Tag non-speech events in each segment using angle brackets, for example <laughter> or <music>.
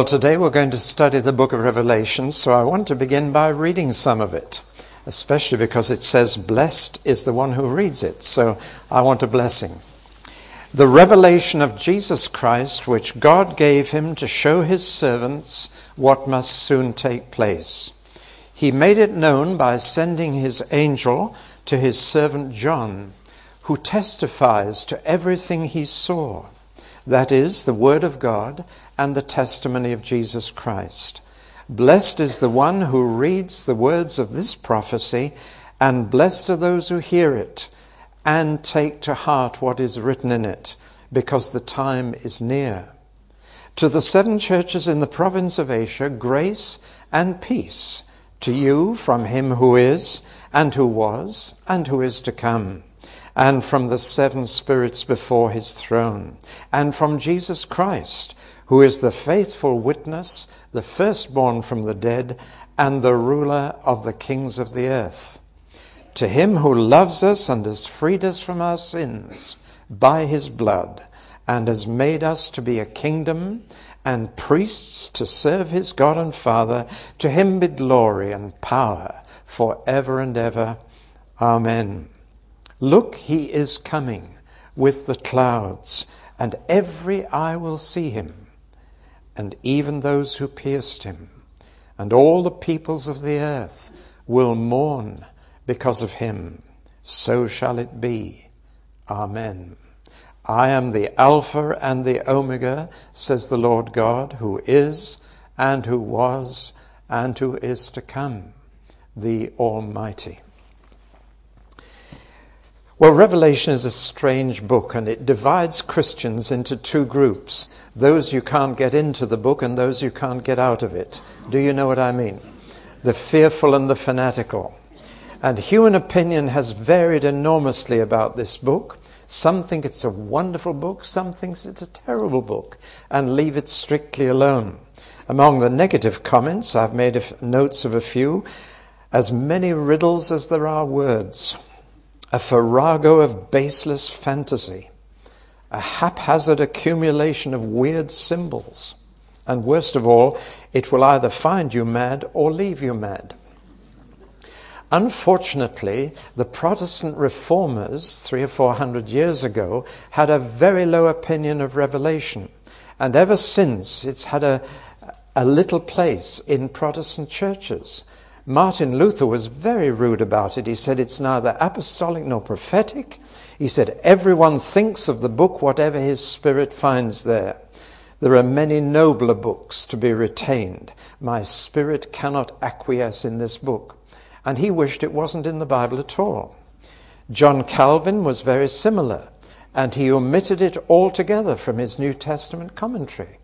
Well, today we're going to study the book of Revelation, so I want to begin by reading some of it, especially because it says, Blessed is the one who reads it. So I want a blessing. The revelation of Jesus Christ, which God gave him to show his servants what must soon take place. He made it known by sending his angel to his servant John, who testifies to everything he saw that is, the Word of God and the testimony of Jesus Christ. Blessed is the one who reads the words of this prophecy, and blessed are those who hear it and take to heart what is written in it, because the time is near. To the seven churches in the province of Asia, grace and peace to you from him who is, and who was, and who is to come and from the seven spirits before his throne, and from Jesus Christ, who is the faithful witness, the firstborn from the dead, and the ruler of the kings of the earth. To him who loves us and has freed us from our sins by his blood, and has made us to be a kingdom and priests to serve his God and Father, to him be glory and power for ever and ever. Amen. Look, he is coming with the clouds, and every eye will see him, and even those who pierced him, and all the peoples of the earth will mourn because of him. So shall it be. Amen. I am the Alpha and the Omega, says the Lord God, who is, and who was, and who is to come, the Almighty. Well, Revelation is a strange book and it divides Christians into two groups those you can't get into the book and those you can't get out of it. Do you know what I mean? The fearful and the fanatical. And human opinion has varied enormously about this book. Some think it's a wonderful book, some think it's a terrible book, and leave it strictly alone. Among the negative comments, I've made notes of a few as many riddles as there are words a farrago of baseless fantasy, a haphazard accumulation of weird symbols. And worst of all, it will either find you mad or leave you mad. Unfortunately, the Protestant reformers, three or four hundred years ago, had a very low opinion of Revelation. And ever since, it's had a, a little place in Protestant churches. Martin Luther was very rude about it. He said it's neither apostolic nor prophetic. He said everyone thinks of the book whatever his spirit finds there. There are many nobler books to be retained. My spirit cannot acquiesce in this book. And he wished it wasn't in the Bible at all. John Calvin was very similar, and he omitted it altogether from his New Testament commentary.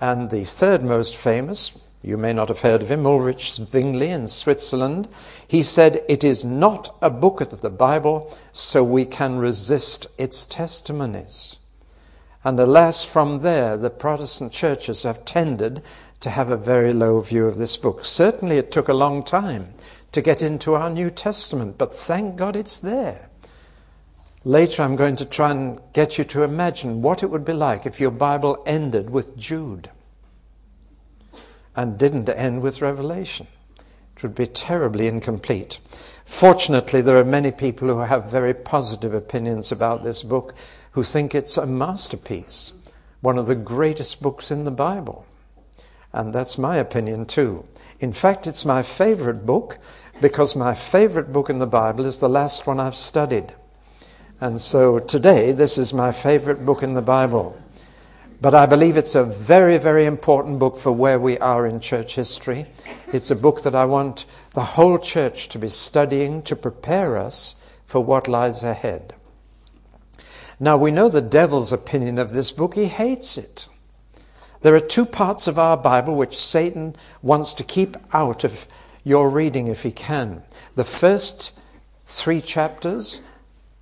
And the third most famous, you may not have heard of him, Ulrich Zwingli in Switzerland. He said, It is not a book of the Bible, so we can resist its testimonies. And alas, from there, the Protestant churches have tended to have a very low view of this book. Certainly, it took a long time to get into our New Testament, but thank God it's there. Later, I'm going to try and get you to imagine what it would be like if your Bible ended with Jude and didn't end with Revelation. It would be terribly incomplete. Fortunately, there are many people who have very positive opinions about this book who think it's a masterpiece, one of the greatest books in the Bible. And that's my opinion too. In fact, it's my favorite book because my favorite book in the Bible is the last one I've studied. And so today, this is my favorite book in the Bible. But I believe it's a very, very important book for where we are in church history. It's a book that I want the whole church to be studying to prepare us for what lies ahead. Now, we know the devil's opinion of this book. He hates it. There are two parts of our Bible which Satan wants to keep out of your reading if he can the first three chapters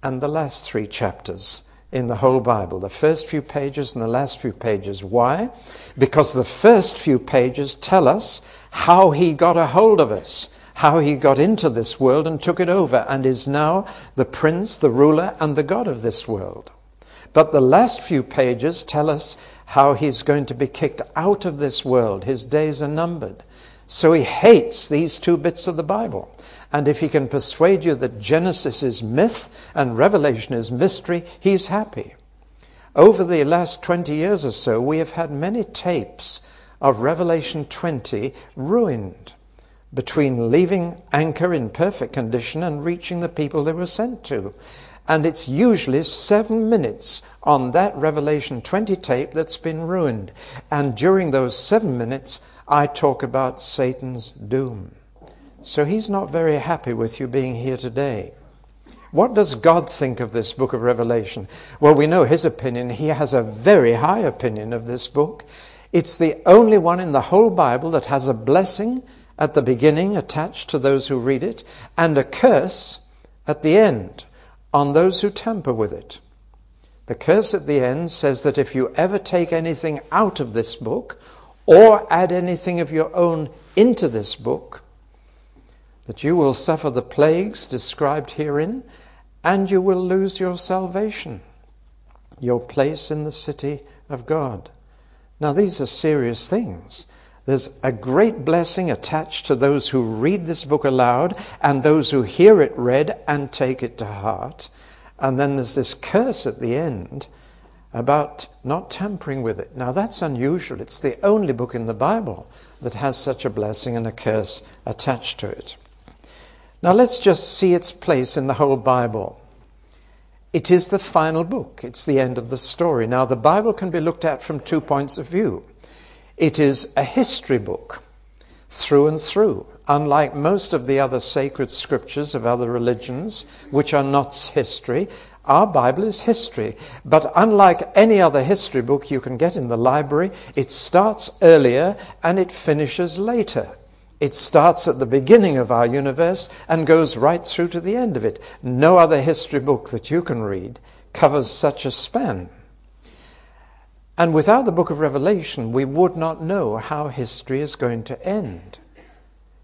and the last three chapters in the whole Bible, the first few pages and the last few pages. Why? Because the first few pages tell us how he got a hold of us, how he got into this world and took it over, and is now the prince, the ruler, and the God of this world. But the last few pages tell us how he's going to be kicked out of this world. His days are numbered. So he hates these two bits of the Bible. And if he can persuade you that Genesis is myth and Revelation is mystery, he's happy. Over the last 20 years or so, we have had many tapes of Revelation 20 ruined between leaving anchor in perfect condition and reaching the people they were sent to. And it's usually seven minutes on that Revelation 20 tape that's been ruined. And during those seven minutes, I talk about Satan's doom. So he's not very happy with you being here today. What does God think of this book of Revelation? Well, we know his opinion. He has a very high opinion of this book. It's the only one in the whole Bible that has a blessing at the beginning attached to those who read it and a curse at the end on those who tamper with it. The curse at the end says that if you ever take anything out of this book or add anything of your own into this book, that you will suffer the plagues described herein and you will lose your salvation, your place in the city of God. Now, these are serious things. There's a great blessing attached to those who read this book aloud and those who hear it read and take it to heart. And then there's this curse at the end about not tampering with it. Now, that's unusual. It's the only book in the Bible that has such a blessing and a curse attached to it. Now, let's just see its place in the whole Bible. It is the final book, it's the end of the story. Now, the Bible can be looked at from two points of view. It is a history book through and through, unlike most of the other sacred scriptures of other religions, which are not history. Our Bible is history, but unlike any other history book you can get in the library, it starts earlier and it finishes later. It starts at the beginning of our universe and goes right through to the end of it. No other history book that you can read covers such a span. And without the book of Revelation, we would not know how history is going to end.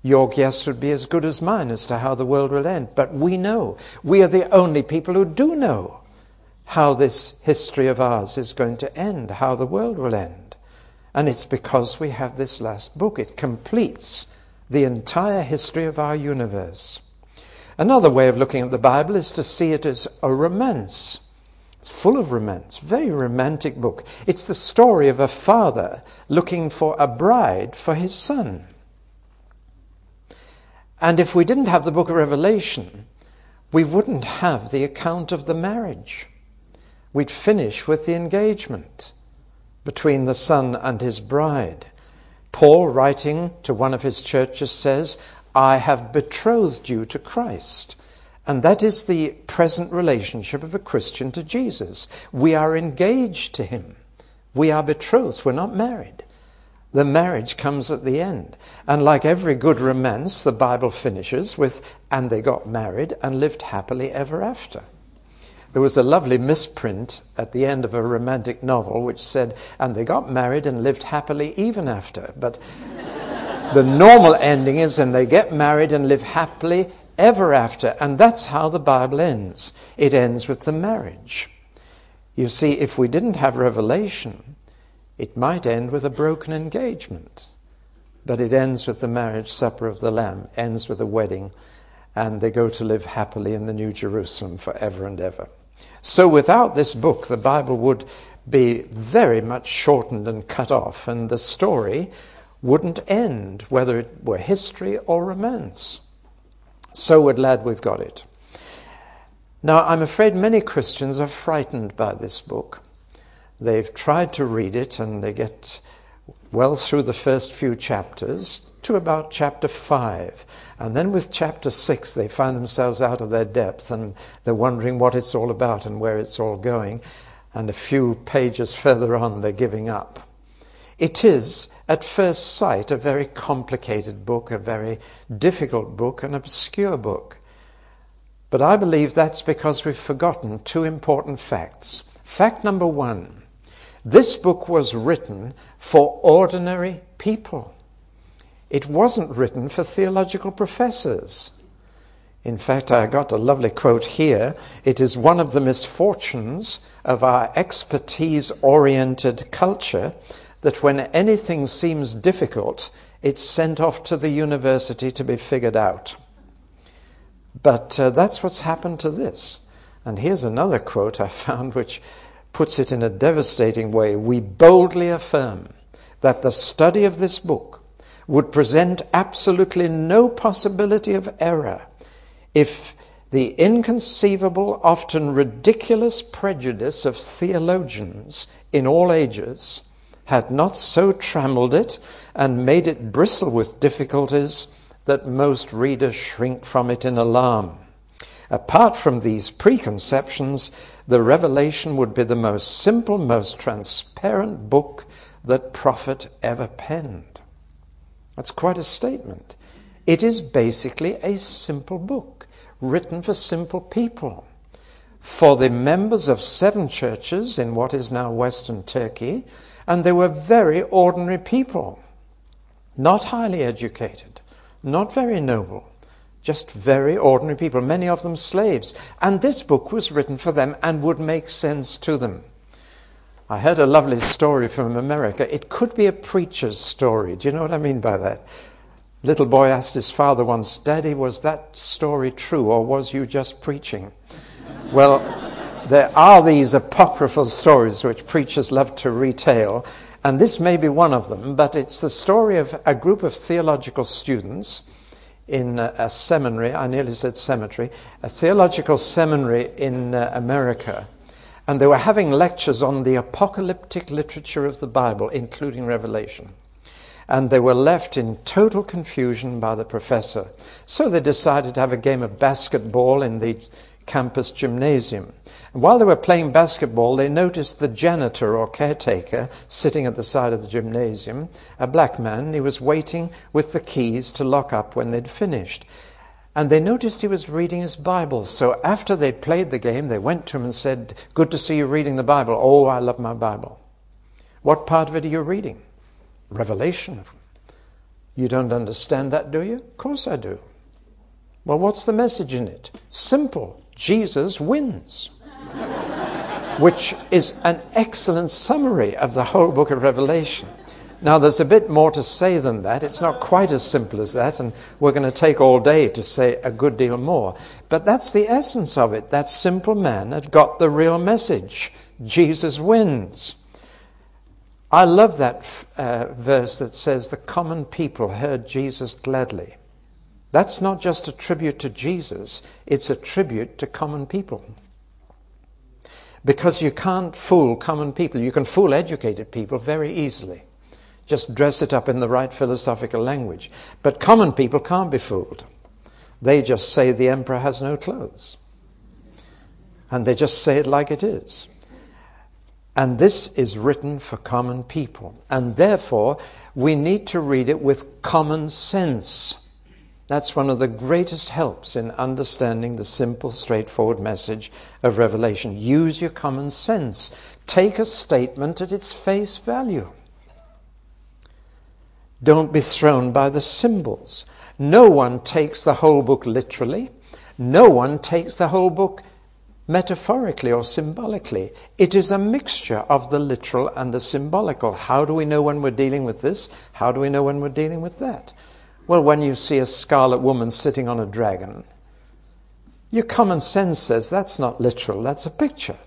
Your guess would be as good as mine as to how the world will end. But we know. We are the only people who do know how this history of ours is going to end, how the world will end. And it's because we have this last book. It completes the entire history of our universe. Another way of looking at the Bible is to see it as a romance. It's full of romance, very romantic book. It's the story of a father looking for a bride for his son. And if we didn't have the book of Revelation, we wouldn't have the account of the marriage. We'd finish with the engagement between the son and his bride. Paul, writing to one of his churches, says, I have betrothed you to Christ. And that is the present relationship of a Christian to Jesus. We are engaged to Him. We are betrothed. We're not married. The marriage comes at the end. And like every good romance, the Bible finishes with, and they got married and lived happily ever after. There was a lovely misprint at the end of a romantic novel which said, and they got married and lived happily even after. But the normal ending is, and they get married and live happily ever after. And that's how the Bible ends. It ends with the marriage. You see, if we didn't have revelation, it might end with a broken engagement. But it ends with the marriage supper of the Lamb, ends with a wedding, and they go to live happily in the New Jerusalem forever and ever. So without this book, the Bible would be very much shortened and cut off, and the story wouldn't end, whether it were history or romance. So we're glad we've got it. Now, I'm afraid many Christians are frightened by this book. They've tried to read it and they get well through the first few chapters to about chapter 5. And then with chapter 6, they find themselves out of their depth and they're wondering what it's all about and where it's all going. And a few pages <laughs> further on, they're giving up. It is, at first sight, a very complicated book, a very difficult book, an obscure book. But I believe that's because we've forgotten two important facts. Fact number one this book was written for ordinary people, it wasn't written for theological professors. In fact, I got a lovely quote here. It is one of the misfortunes of our expertise oriented culture that when anything seems difficult, it's sent off to the university to be figured out. But uh, that's what's happened to this. And here's another quote I <laughs> found which puts it in a devastating way. We boldly affirm that the study of this book would present absolutely no possibility of error if the inconceivable, often ridiculous prejudice of theologians in all ages had not so trammeled it and made it bristle with difficulties that most readers shrink from it in alarm. Apart from these preconceptions, the Revelation would be the most simple, most transparent book that prophet ever penned. That's quite a statement. It is basically a simple book written for simple people. For the members of seven churches in what is now Western Turkey, and they were very ordinary people, not highly educated, not very noble, just very ordinary people, many of them slaves. And this book was written for them and would make sense to them. I heard a lovely story from America. It could be a preacher's story. Do you know what I mean by that? Little boy asked his father once, Daddy, was that story true or was you just preaching? well, there are these apocryphal stories which preachers love to retell, and this may be one of them, but it's the story of a group of theological students in a, seminary, I nearly said cemetery, a theological seminary in uh, America. And they were having lectures on the apocalyptic literature of the Bible, including Revelation and they were left in total confusion by the professor. So they decided to have a game of basketball in the campus gymnasium. And while they were playing basketball, they noticed the janitor or caretaker sitting at the side of the gymnasium, a black man. He was waiting with the keys to lock up when they'd finished. And they noticed he was reading his Bible. So after they'd played the game, they went to him and said, Good to see you reading the Bible. Oh, I love my Bible. What part of it are you reading? revelation. You don't understand that, do you? Of course I do. Well, what's the message in it? Simple Jesus wins. <laughs> Which is an excellent summary of the whole book of Revelation. Now, there's a bit more to say than that. It's not quite as simple as that, and we're going to take all day to say a good deal more. But that's the essence of it. That simple man had got the real message Jesus wins. I love that uh, verse that says, The common people heard Jesus gladly. That's not just a tribute to Jesus, it's a tribute to common people. Because you can't fool common people. You can fool educated people very easily. Just dress it up in the right philosophical language. But common people can't be fooled. They just say the emperor has no clothes. And they just say it like it is. And this is written for common people. And therefore, we need to read it with common sense. That's one of the greatest helps in understanding the simple, straightforward message of Revelation. Use your common sense. Take a statement at its face value. Don't be thrown by the symbols. No one takes the whole book literally. No one takes the whole book metaphorically or symbolically. It is a mixture of the literal and the symbolical. How do we know when we're dealing with this? How do we know when we're dealing with that? Well, when you see a scarlet woman sitting on a dragon, your common sense says that's not literal, that's a picture.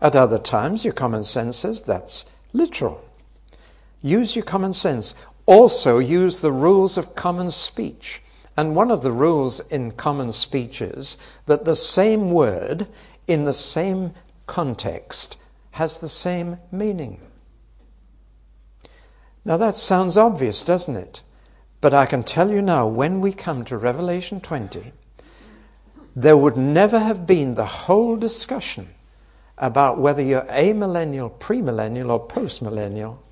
At other times, your common sense says that's literal. Use your common sense. Also, use the rules of common speech. And one of the rules in common speech is that the same word in the same context has the same meaning. Now that sounds obvious, doesn't it? But I can tell you now, when we come to Revelation 20, there would never have been the whole discussion about whether you're amillennial, premillennial, or postmillennial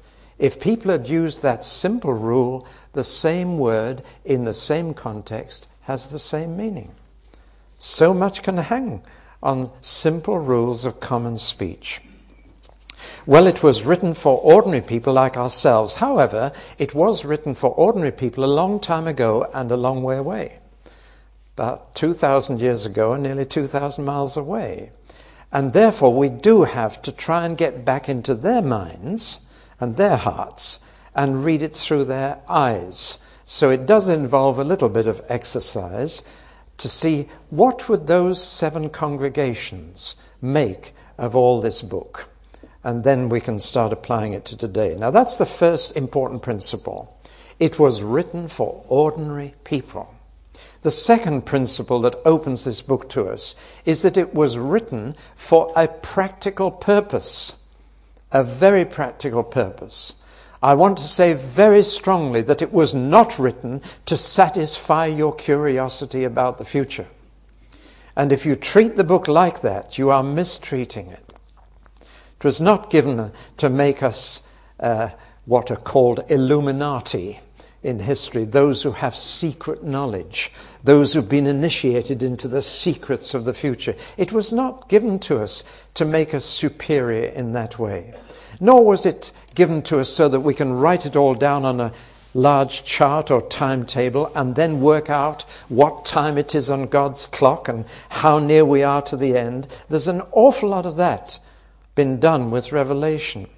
if people had used that simple rule, the same word in the same context has the same meaning. So much can hang on simple rules of common speech. Well, it was written for ordinary people like ourselves. However, it was written for ordinary people a long time ago and a long way away. about 2,000 years ago and nearly 2,000 miles away. And therefore, we do have to try and get back into their minds and their hearts and read it through their eyes. So it does involve a little bit of exercise to see what would those seven congregations make of all this book. And then we can start applying it to today. Now, that's the first important principle. It was written for ordinary people. The second principle that opens this book to us is that it was written for a practical purpose, a very practical purpose. I want to say very strongly that it was not written to satisfy your curiosity about the future. And if you treat the book like that, you are mistreating it. It was not given to make us uh, what are called Illuminati in history, those who have secret knowledge, those who've been initiated into the secrets of the future. It was not given to us to make us superior in that way. Nor was it given to us so that we can write it all down on a large chart or timetable and then work out what time it is on God's clock and how near we are to the end. There's an awful lot of that been done with Revelation.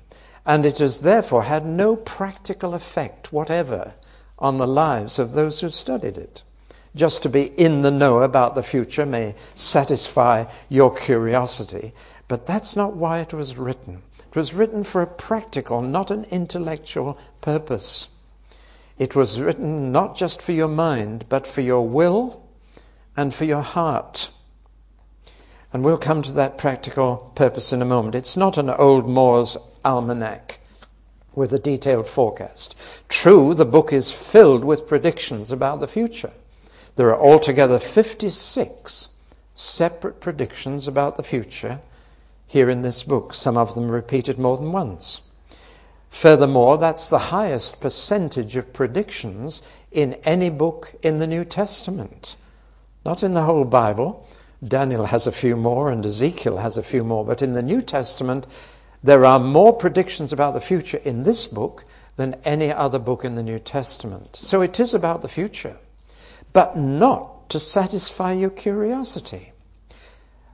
And it has therefore had no practical effect whatever on the lives of those who studied it. Just to be in the know about the future may satisfy your curiosity, but that's not why it was written. It was written for a practical, not an intellectual purpose. It was written not just for your mind, but for your will and for your heart. And we'll come to that practical purpose in a moment. It's not an old Moore's almanac with a detailed forecast. True, the book is filled with predictions about the future. There are altogether 56 separate predictions about the future here in this book, some of them repeated more than once. Furthermore, that's the highest percentage of predictions in any book in the New Testament. Not in the whole Bible. Daniel has a few more and Ezekiel has a few more, but in the New Testament, there are more predictions about the future in this book than any other book in the New Testament. So it is about the future, but not to satisfy your curiosity.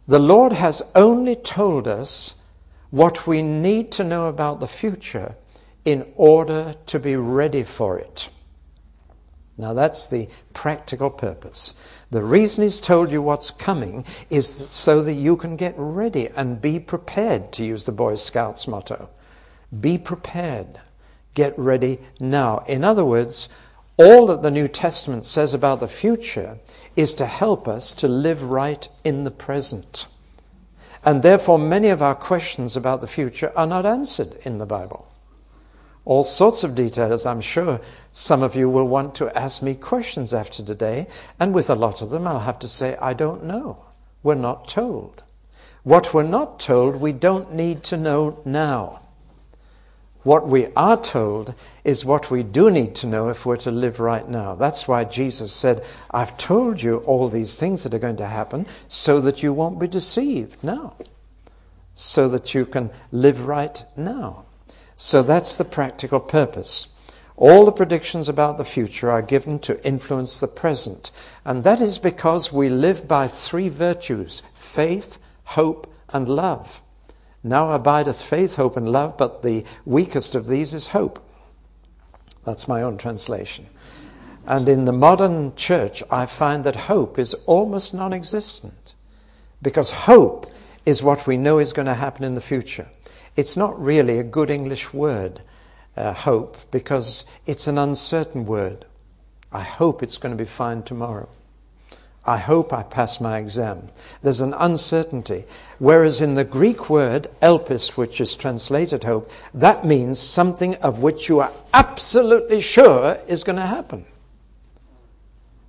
The Lord has only told us what we need to know about the future in order to be ready for it. Now, that's the practical purpose. The reason he's told you what's coming is so that you can get ready and be prepared, to use the Boy Scouts motto. Be prepared. Get ready now. In other words, all that the New Testament says about the future is to help us to live right in the present. And therefore, many of our questions about the future are not answered in the Bible all sorts of details. I'm sure some of you will want to ask me questions after today, and with a lot of them, I'll have to say, I don't know. We're not told. What we're not told, we don't need to know now. What we are told is what we do need to know if we're to live right now. That's why Jesus said, I've told you all these things that are going to happen so that you won't be deceived now, so that you can live right now. So that's the practical purpose. All the predictions about the future are given to influence the present. And that is because we live by three virtues faith, hope, and love. Now abideth faith, hope, and love, but the weakest of these is hope. That's my own translation. And in the modern church, I find that hope is almost non existent. Because hope is what we know is going to happen in the future. It's not really a good English word, uh, hope, because it's an uncertain word. I hope it's going to be fine tomorrow. I hope I pass my exam. There's an uncertainty. Whereas in the Greek word, elpis, which is translated hope, that means something of which you are absolutely sure is going to happen.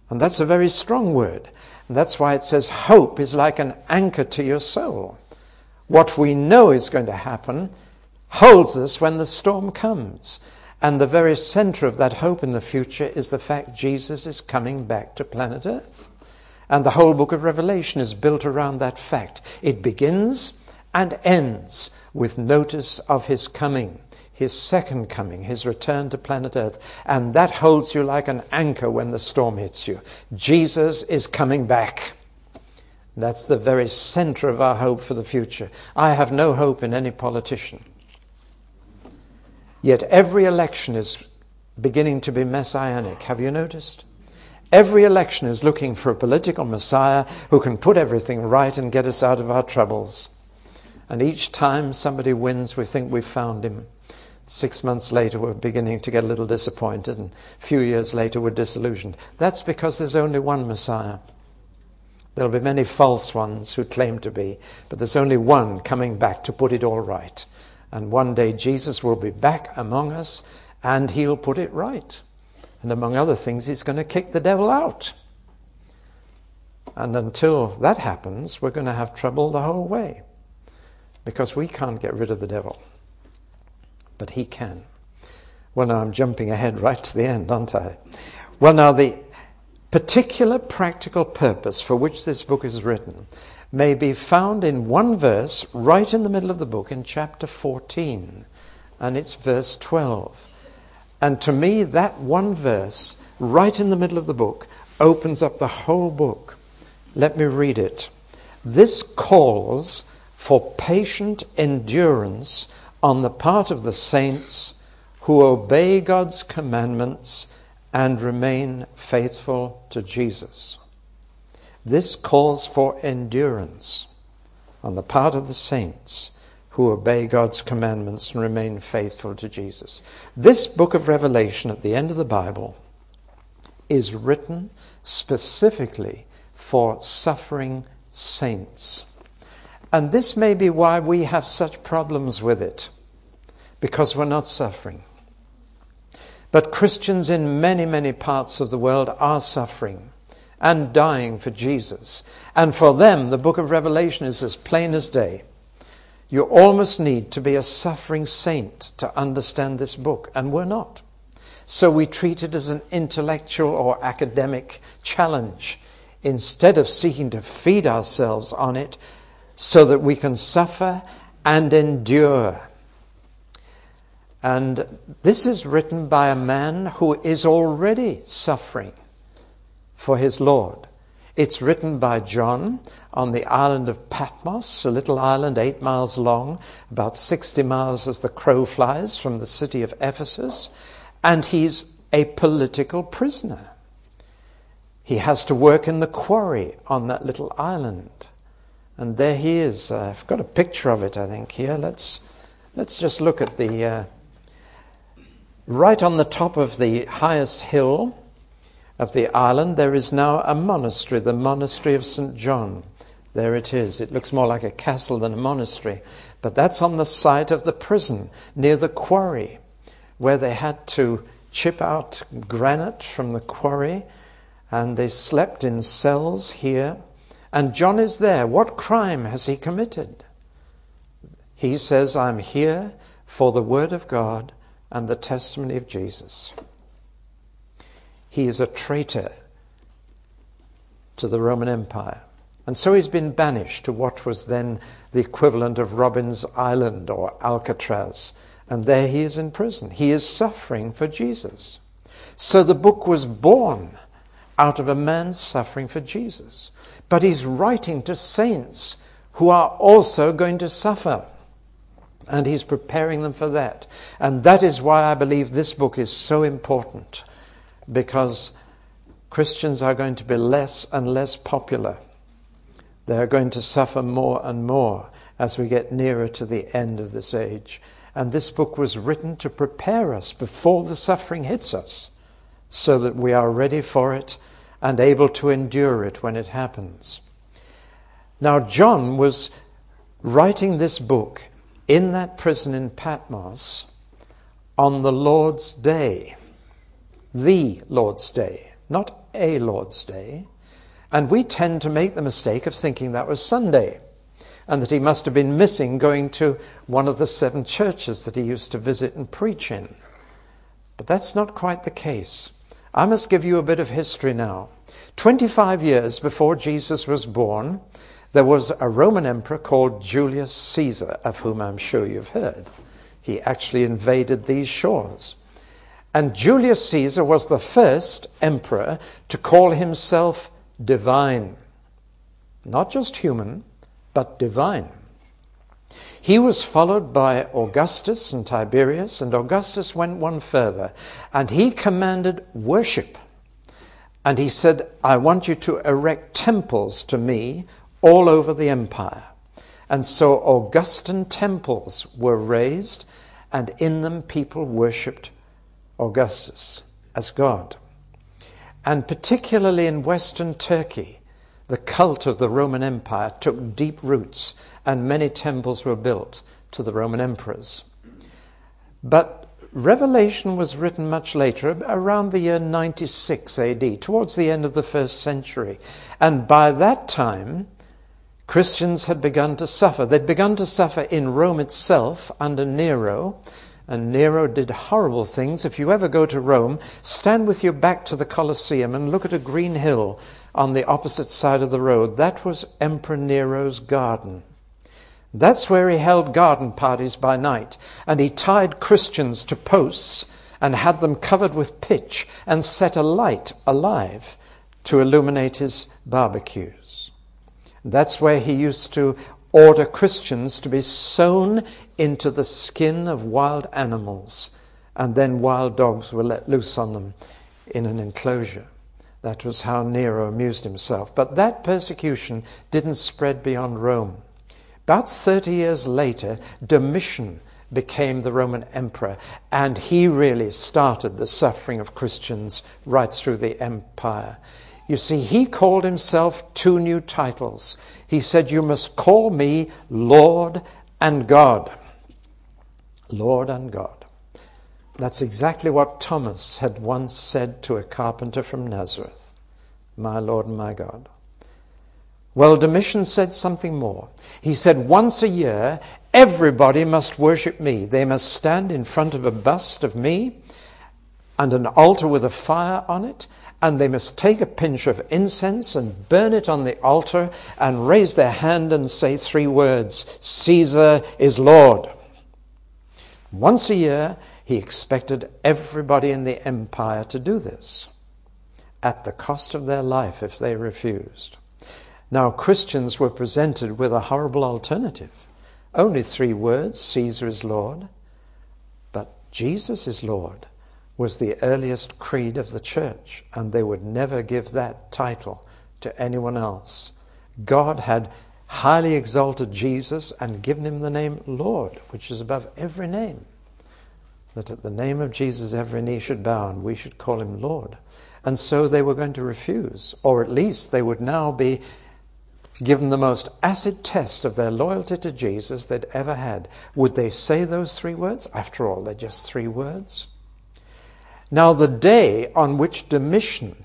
And that's a very strong word. And that's why it says hope is like an anchor to your soul what we know is going to happen holds us when the storm comes. And the very center of that hope in the future is the fact Jesus is coming back to planet Earth. And the whole book of Revelation is built around that fact. It begins and ends with notice of his coming. his second coming, his return to planet Earth. And that holds you like an anchor when the storm hits you. Jesus is coming back. That's the very center of our hope for the future. I have no hope in any politician. Yet every election is beginning to be messianic. Have you noticed? Every election is looking for a political Messiah who can put everything right and get us out of our troubles. And each time somebody wins, we think we've found him. Six months later, we're beginning to get a little disappointed, and a few years later, we're disillusioned. That's because there's only one Messiah. There'll be many false ones who claim to be, but there's only one coming back to put it all right. And one day Jesus will be back among us and he'll put it right. And among other things, he's going to kick the devil out. And until that happens, we're going to have trouble the whole way because we can't get rid of the devil. But he can. Well, now I'm jumping ahead right to the end, aren't I? Well, now the particular practical purpose for which this book is written may be found in one verse right in the middle of the book in chapter 14, and it's verse 12. And to me, that one verse, right in the middle of the book, opens up the whole book. Let me read it. This calls for patient endurance on the part of the saints who obey God's commandments and remain faithful to Jesus. This calls for endurance on the part of the saints who obey God's commandments and remain faithful to Jesus. This book of Revelation at the end of the Bible is written specifically for suffering saints. And this may be why we have such problems with it, because we're not suffering. But Christians in many, many parts of the world are suffering and dying for Jesus. And for them, the book of Revelation is as plain as day. You almost need to be a suffering saint to understand this book, and we're not. So we treat it as an intellectual or academic challenge instead of seeking to feed ourselves on it so that we can suffer and endure. And this is written by a man who is already suffering for his Lord. It's written by John on the island of Patmos, a little island eight miles long, about 60 miles as the crow flies from the city of Ephesus, and he's a political prisoner. He has to work in the quarry on that little island. And there he is. Uh, I've got a picture of it, I think, here. Let's, let's just look at the. Uh, right on the top of the highest hill, of the island, there is now a monastery, the Monastery of St. John. There it is. It looks more like a castle than a monastery. But that's on the site of the prison, near the quarry, where they had to chip out granite from the quarry, and they slept in cells here. And John is there. What crime has he committed? He says, I'm here for the word of God and the testimony of Jesus he is a traitor to the Roman Empire. And so he's been banished to what was then the equivalent of Robben's Island or Alcatraz. And there he is in prison. He is suffering for Jesus. So the book was born out of a man suffering for Jesus. But he's writing to saints who are also going to suffer. And he's preparing them for that. And that is why I believe this book is so important because Christians are going to be less and less popular. They are going to suffer more and more as we get nearer to the end of this age. And this book was written to prepare us before the suffering hits us so that we are ready for it and able to endure it when it happens. Now, John was writing this book in that prison in Patmos on the Lord's day the Lord's Day, not a Lord's Day. And we tend to make the mistake of thinking that was Sunday and that he must have been missing going to one of the seven churches that he used to visit and preach in. But that's not quite the case. I must give you a bit of history now. 25 years before Jesus was born, there was a Roman emperor called Julius Caesar, of whom I'm sure you've heard. He actually invaded these shores. And Julius Caesar was the first emperor to call himself divine. Not just human, but divine. He was followed by Augustus and Tiberius, and Augustus went one further, and he commanded worship. And he said, I want you to erect temples to me all over the empire. And so Augustan temples were raised, and in them people worshipped Augustus as God. And particularly in Western Turkey, the cult of the Roman Empire took deep roots, and many temples were built to the Roman emperors. But Revelation was written much later, around the year 96 AD, towards the end of the first century. And by that time, Christians had begun to suffer. They'd begun to suffer in Rome itself under Nero, and Nero did horrible things. If you ever go to Rome, stand with your back to the Colosseum and look at a green hill on the opposite side of the road. That was Emperor Nero's garden. That's where he held garden parties by night, and he tied Christians to posts and had them covered with pitch and set a light alive to illuminate his barbecues. That's where he used to order Christians to be sewn into the skin of wild animals, and then wild dogs were let loose on them in an enclosure. That was how Nero amused himself. But that persecution didn't spread beyond Rome. About 30 years later, Domitian became the Roman emperor, and he really started the suffering of Christians right through the empire. You see, he called himself two new titles. He said, You must call me Lord and God. Lord and God. That's exactly what Thomas had once said to a carpenter from Nazareth My Lord and my God. Well, Domitian said something more. He said, Once a year, everybody must worship me. They must stand in front of a bust of me and an altar with a fire on it, and they must take a pinch of incense and burn it on the altar and raise their hand and say three words Caesar is Lord. Once a year, he expected everybody in the empire to do this at the cost of their life if they refused. Now, Christians were presented with a horrible alternative. Only three words Caesar is Lord, but Jesus is Lord was the earliest creed of the church, and they would never give that title to anyone else. God had highly exalted Jesus and given him the name Lord, which is above every name. That at the name of Jesus every knee should bow and we should call him Lord. And so they were going to refuse, or at least they would now be given the most acid test of their loyalty to Jesus they'd ever had, would they say those three words? After all, they're just three words. Now, the day on which Domitian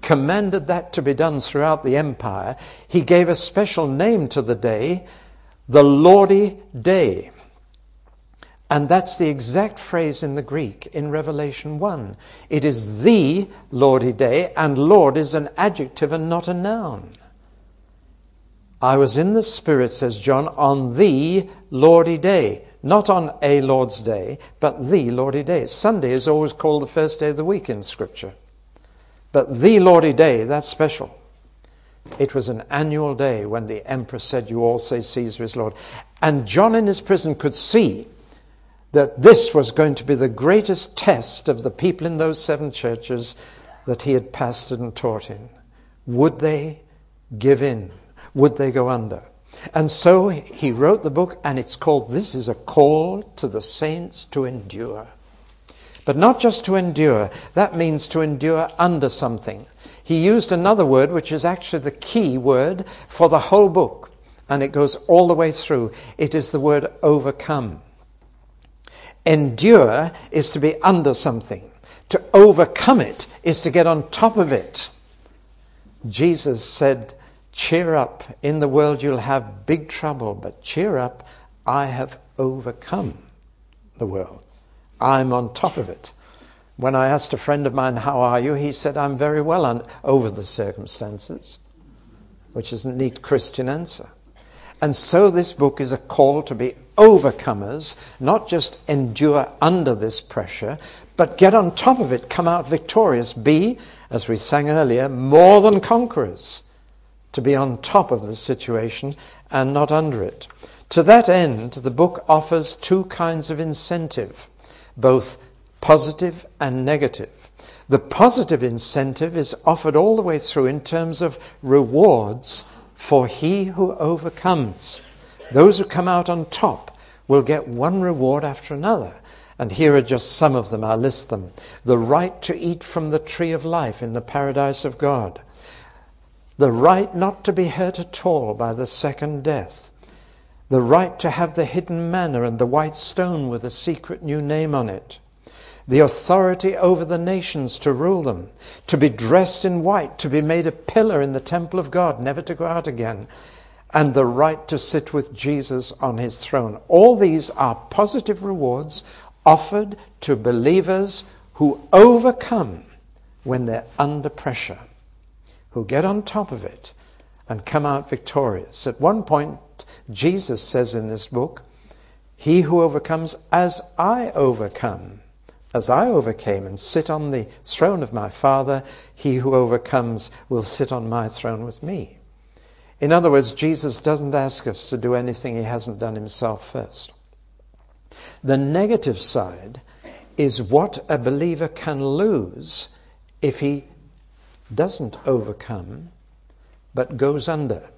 commanded that to be done throughout the empire, he gave a special name to the day, the Lordly Day. And that's the exact phrase in the Greek in Revelation 1. It is the Lordly Day, and Lord is an adjective and not a noun. I was in the Spirit, says John, on the Lordly Day. Not on a Lord's Day, but the Lordly Day. Sunday is always called the first day of the week in Scripture. But the Lordly Day, that's special. It was an annual day when the emperor said, You all say Caesar is Lord. And John in his prison could see that this was going to be the greatest test of the people in those seven churches that he had pastored and taught in. Would they give in? would they go under? And so he wrote the book, and it's called This is a Call to the Saints to Endure. But not just to endure, that means to endure under something. He used another word, which is actually the key word for the whole book, and it goes all the way through. It is the word overcome. Endure is to be under something, to overcome it is to get on top of it. Jesus said, Cheer up. In the world you'll have big trouble, but cheer up. I have overcome the world. I'm on top of it. When I asked a friend of mine, How are you? he said, I'm very well on, over the circumstances, which is a neat Christian answer. And so this book is a call to be overcomers, not just endure under this pressure, but get on top of it, come out victorious. Be, as we sang earlier, more than conquerors. To be on top of the situation and not under it. To that end, the book offers two kinds of incentive, both positive and negative. The positive incentive is offered all the way through in terms of rewards for he who overcomes. Those who come out on top will get one reward after another. And here are just some of them. I'll list them. The right to eat from the tree of life in the paradise of God. The right not to be hurt at all by the second death the right to have the hidden manna and the white stone with a secret new name on it, the authority over the nations to rule them, to be dressed in white, to be made a pillar in the temple of God, never to go out again, and the right to sit with Jesus on his throne. All these are positive rewards offered to believers who overcome when they're under pressure, who get on top of it and come out victorious. At one point, Jesus says in this book, He who overcomes as I overcome, as I overcame and sit on the throne of my Father, he who overcomes will sit on my throne with me. In other words, Jesus doesn't ask us to do anything he hasn't done himself first. The negative side is what a believer can lose if he doesn't overcome but goes under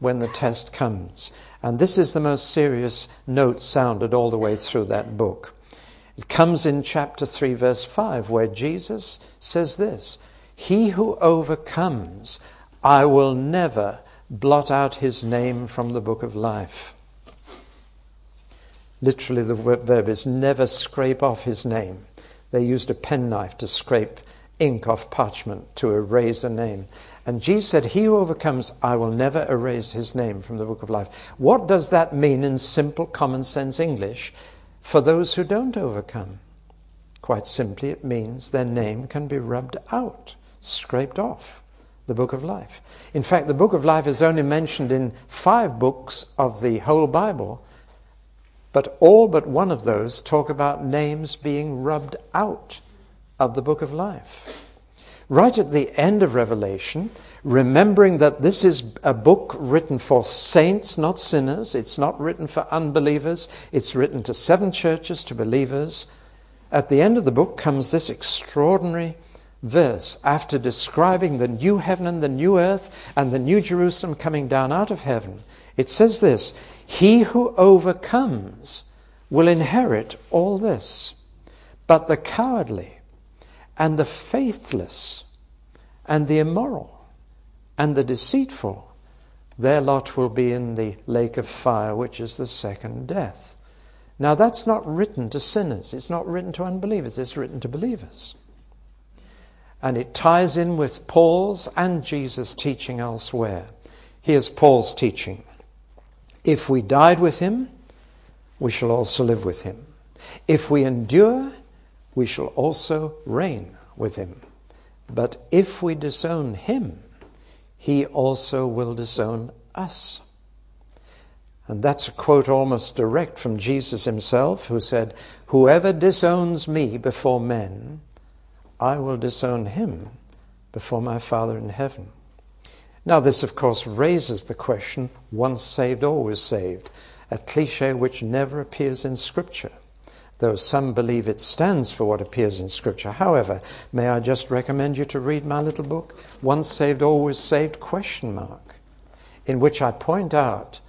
when the test comes. And this is the most serious note sounded all the way through that book. It comes in chapter 3, verse 5, where Jesus says this He who overcomes, I will never blot out his name from the book of life. Literally, the verb is never scrape off his name. They used a penknife to scrape ink off parchment to erase a name. And Jesus said, He who overcomes, I will never erase his name from the book of life. What does that mean in simple common sense English for those who don't overcome? Quite simply, it means their name can be rubbed out, scraped off the book of life. In fact, the book of life is only mentioned in five books of the whole Bible, but all but one of those talk about names being rubbed out of the book of life right at the end of Revelation, remembering that this is a book written for saints, not sinners. It's not written for unbelievers. It's written to seven churches, to believers. At the end of the book comes this extraordinary verse after describing the new heaven and the new earth and the new Jerusalem coming down out of heaven. It says this He who overcomes will inherit all this, but the cowardly and the faithless and the immoral and the deceitful, their lot will be in the lake of fire, which is the second death. Now, that's not written to sinners, it's not written to unbelievers, it's written to believers. And it ties in with Paul's and Jesus' teaching elsewhere. Here's Paul's teaching If we died with him, we shall also live with him. If we endure, we shall also reign with him. But if we disown him, he also will disown us. And that's a quote almost direct from Jesus himself, who said, Whoever disowns me before men, I will disown him before my Father in heaven. Now, this, of course, raises the question once saved, always saved, a cliche which never appears in Scripture though some believe it stands for what appears in Scripture. However, may I just recommend you to read my little book, Once Saved, Always Saved, question mark, in which I point out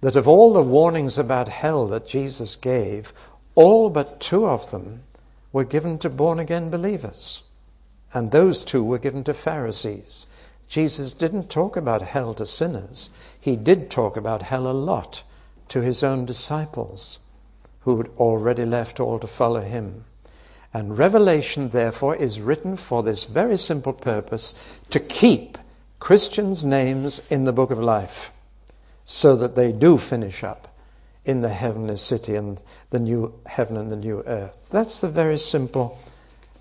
that of all the warnings about hell that Jesus gave, all but two of them were given to born again believers. And those two were given to Pharisees. Jesus didn't talk about hell to sinners. He did talk about hell a lot to his own disciples who had already left all to follow him. And Revelation, therefore, is written for this very simple purpose to keep Christians' names in the book of life so that they do finish up in the heavenly city and the new heaven and the new earth. That's the very simple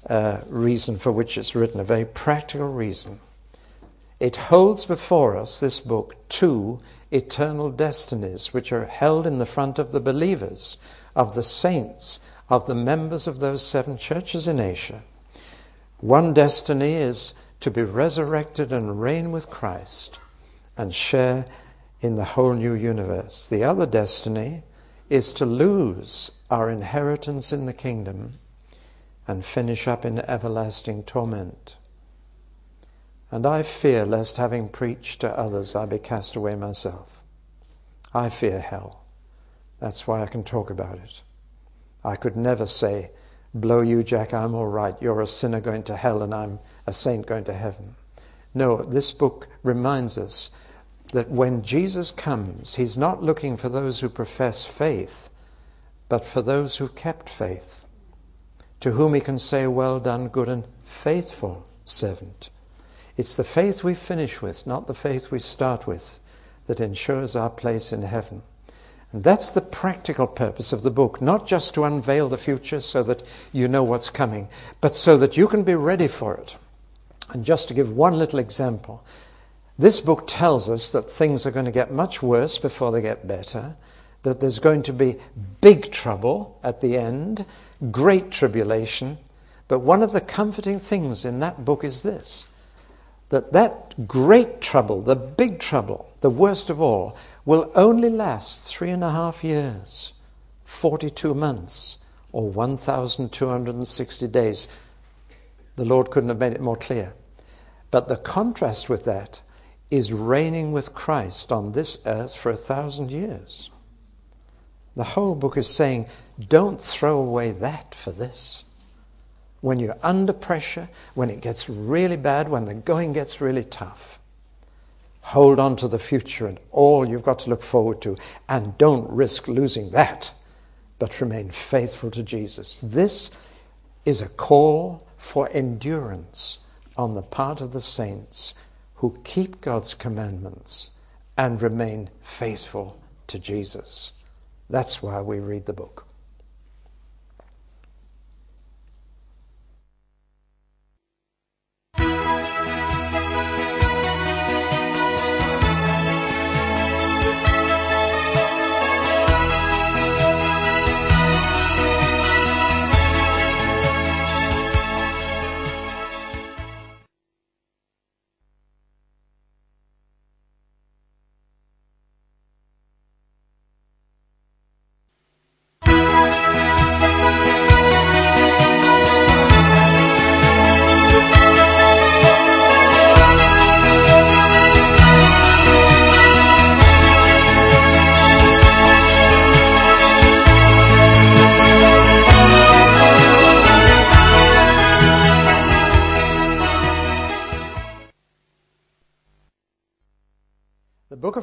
uh, reason for which it's written, a very practical reason. It holds before us, this book, two eternal destinies which are held in the front of the believers, of the saints, of the members of those seven churches in Asia. One destiny is to be resurrected and reign with Christ and share in the whole new universe. The other destiny is to lose our inheritance in the kingdom and finish up in everlasting torment. And I fear lest having preached to others I be cast away myself. I fear hell. That's why I can talk about it. I could never say, Blow you, Jack, I'm all right. You're a sinner going to hell and I'm a saint going to heaven. No, this book reminds us that when Jesus comes, he's not looking for those who profess faith, but for those who kept faith, to whom he can say, Well done, good and faithful servant. It's the faith we finish with, not the faith we start with, that ensures our place in heaven. That's the practical purpose of the book, not just to unveil the future so that you know what's coming, but so that you can be ready for it. And just to give one little example, this book tells us that things are going to get much worse before they get better, that there's going to be big trouble at the end, great tribulation. But one of the comforting things in that book is this that that great trouble, the big trouble, the worst of all, will only last three and a half years, 42 months, or 1,260 days. The Lord couldn't have made it more clear. But the contrast with that is reigning with Christ on this earth for a thousand years. The whole book is saying, don't throw away that for this when you're under pressure, when it gets really bad, when the going gets really tough. Hold on to the future and all you've got to look forward to, and don't risk losing that, but remain faithful to Jesus. This is a call for endurance on the part of the saints who keep God's commandments and remain faithful to Jesus. That's why we read the book.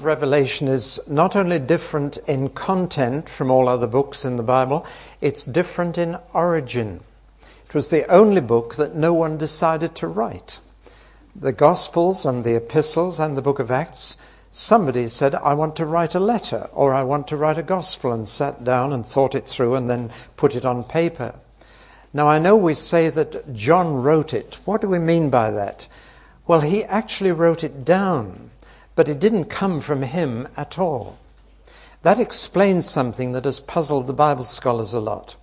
Of Revelation is not only different in content from all other books in the Bible, it's different in origin. It was the only book that no one decided to write. The Gospels and the Epistles and the book of Acts, somebody said, I want to write a letter or I want to write a Gospel, and sat down and thought it through and then put it on paper. Now, I know we say that John wrote it. What do we mean by that? Well, he actually wrote it down but it didn't come from him at all. That explains something that has puzzled the Bible scholars a lot.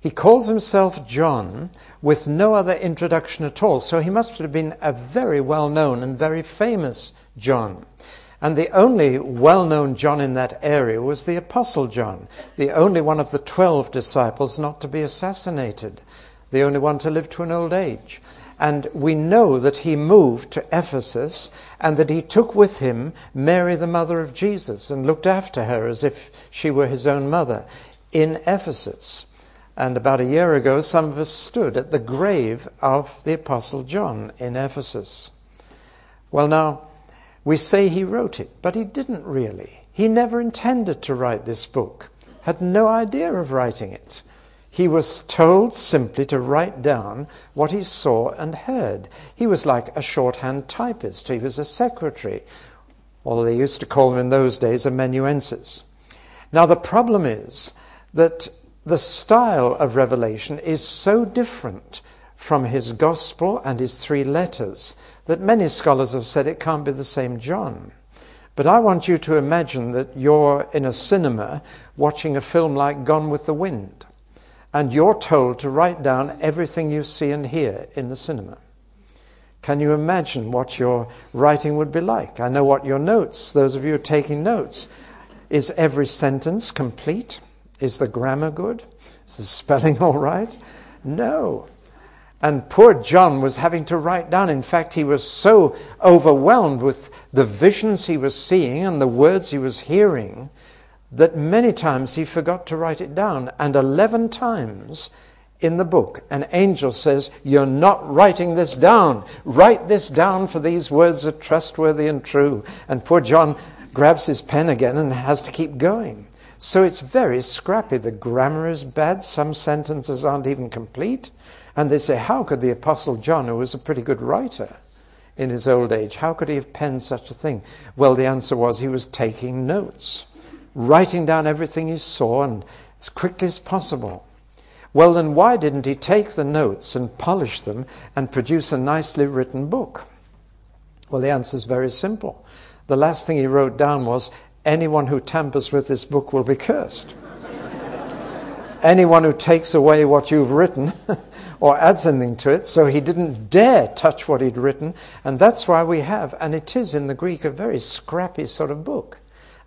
He calls himself John with no other introduction at all, so he must have been a very well known and very famous John. And the only well known John in that area was the Apostle John, the only one of the twelve disciples not to be assassinated, the only one to live to an old age. And we know that he moved to Ephesus and that he took with him Mary, the mother of Jesus, and looked after her as if she were his own mother in Ephesus. And about a year ago, some of us stood at the grave of the Apostle John in Ephesus. Well, now, we say he wrote it, but he didn't really. He never intended to write this book, had no idea of writing it. He was told simply to write down what he saw and heard. He was like a shorthand typist. He was a secretary, or they used to call him in those days amanuensis. Now, the problem is that the style of revelation is so different from his gospel and his three letters that many scholars have said it can't be the same John. But I want you to imagine that you're in a cinema watching a film like Gone with the Wind, and you're told to write down everything you see and hear in the cinema. Can you imagine what your writing would be like? I know what your notes, those of you taking notes, is every sentence complete? Is the grammar good? Is the <laughs> spelling all right? No. And poor John was having to write down. In fact, he was so overwhelmed with the visions he was seeing and the words he was hearing that many times he forgot to write it down. And 11 times in the book, an angel says, You're not writing this down. Write this down, for these words are trustworthy and true. And poor John grabs his pen again and has to keep going. So it's very scrappy. The grammar is bad. Some sentences aren't even complete. And they say, how could the Apostle John, who was a pretty good writer in his old age, how could he have penned such a thing? Well, the answer was he was taking notes, writing down everything he saw and as quickly as possible. Well, then why didn't he take the notes and polish them and produce a nicely written book? Well, the answer is very simple. The last thing he wrote down was, anyone who tampers with this book will be cursed. <laughs> anyone who takes away what you've written <laughs> or adds anything to it, so he didn't dare touch what he'd written, and that's why we have, and it is in the Greek, a very scrappy sort of book,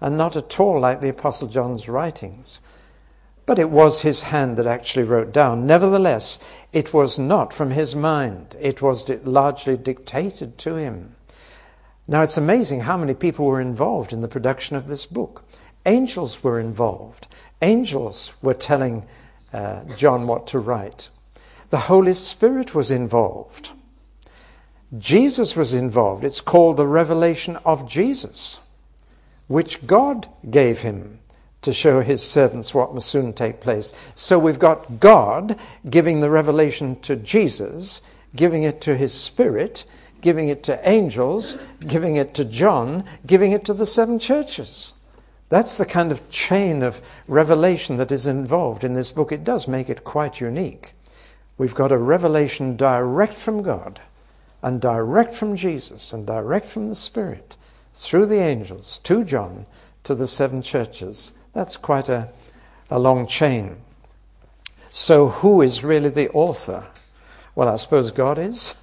and not at all like the Apostle John's writings. But it was his hand that actually wrote down. Nevertheless, it was not from his mind, it was largely dictated to him. Now, it's amazing how many people were involved in the production of this book. Angels were involved, angels were telling uh, John what to write. The Holy Spirit was involved. Jesus was involved. It's called the revelation of Jesus, which God gave him to show his servants what must soon take place. So we've got God giving the revelation to Jesus, giving it to his Spirit, giving it to angels, giving it to John, giving it to the seven churches. That's the kind of chain of revelation that is involved in this book. It does make it quite unique. We've got a revelation direct from God and direct from Jesus and direct from the Spirit through the angels to John to the seven churches. That's quite a, a long chain. So, who is really the author? Well, I suppose God is,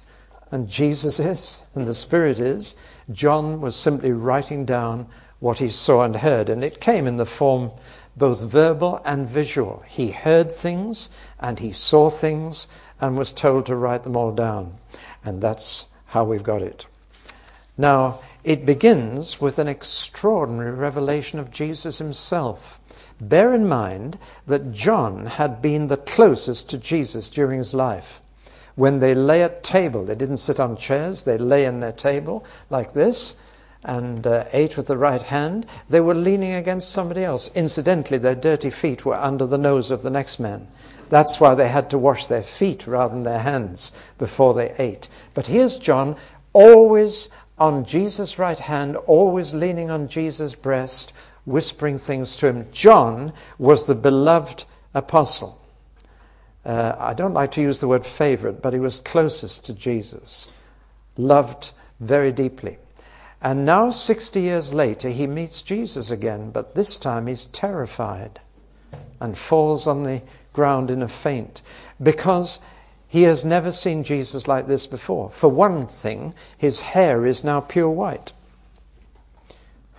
and Jesus is, and the Spirit is. John was simply writing down what he saw and heard, and it came in the form both verbal and visual. He heard things and he saw things and was told to write them all down. And that's how we've got it. Now, it begins with an extraordinary revelation of Jesus himself. Bear in mind that John had been the closest to Jesus during his life. When they lay at table, they didn't sit on chairs, they lay in their table like this, and uh, ate with the right hand, they were leaning against somebody else. Incidentally, their dirty feet were under the nose of the next man. That's why they had to wash their feet rather than their hands before they ate. But here's John, always on Jesus' right hand, always leaning on Jesus' breast, whispering things to him. John was the beloved apostle. Uh, I don't like to use the word favorite, but he was closest to Jesus, loved very deeply. And now, 60 years later, he meets Jesus again, but this time he's terrified and falls on the ground in a faint because he has never seen Jesus like this before. For one thing, his hair is now pure white.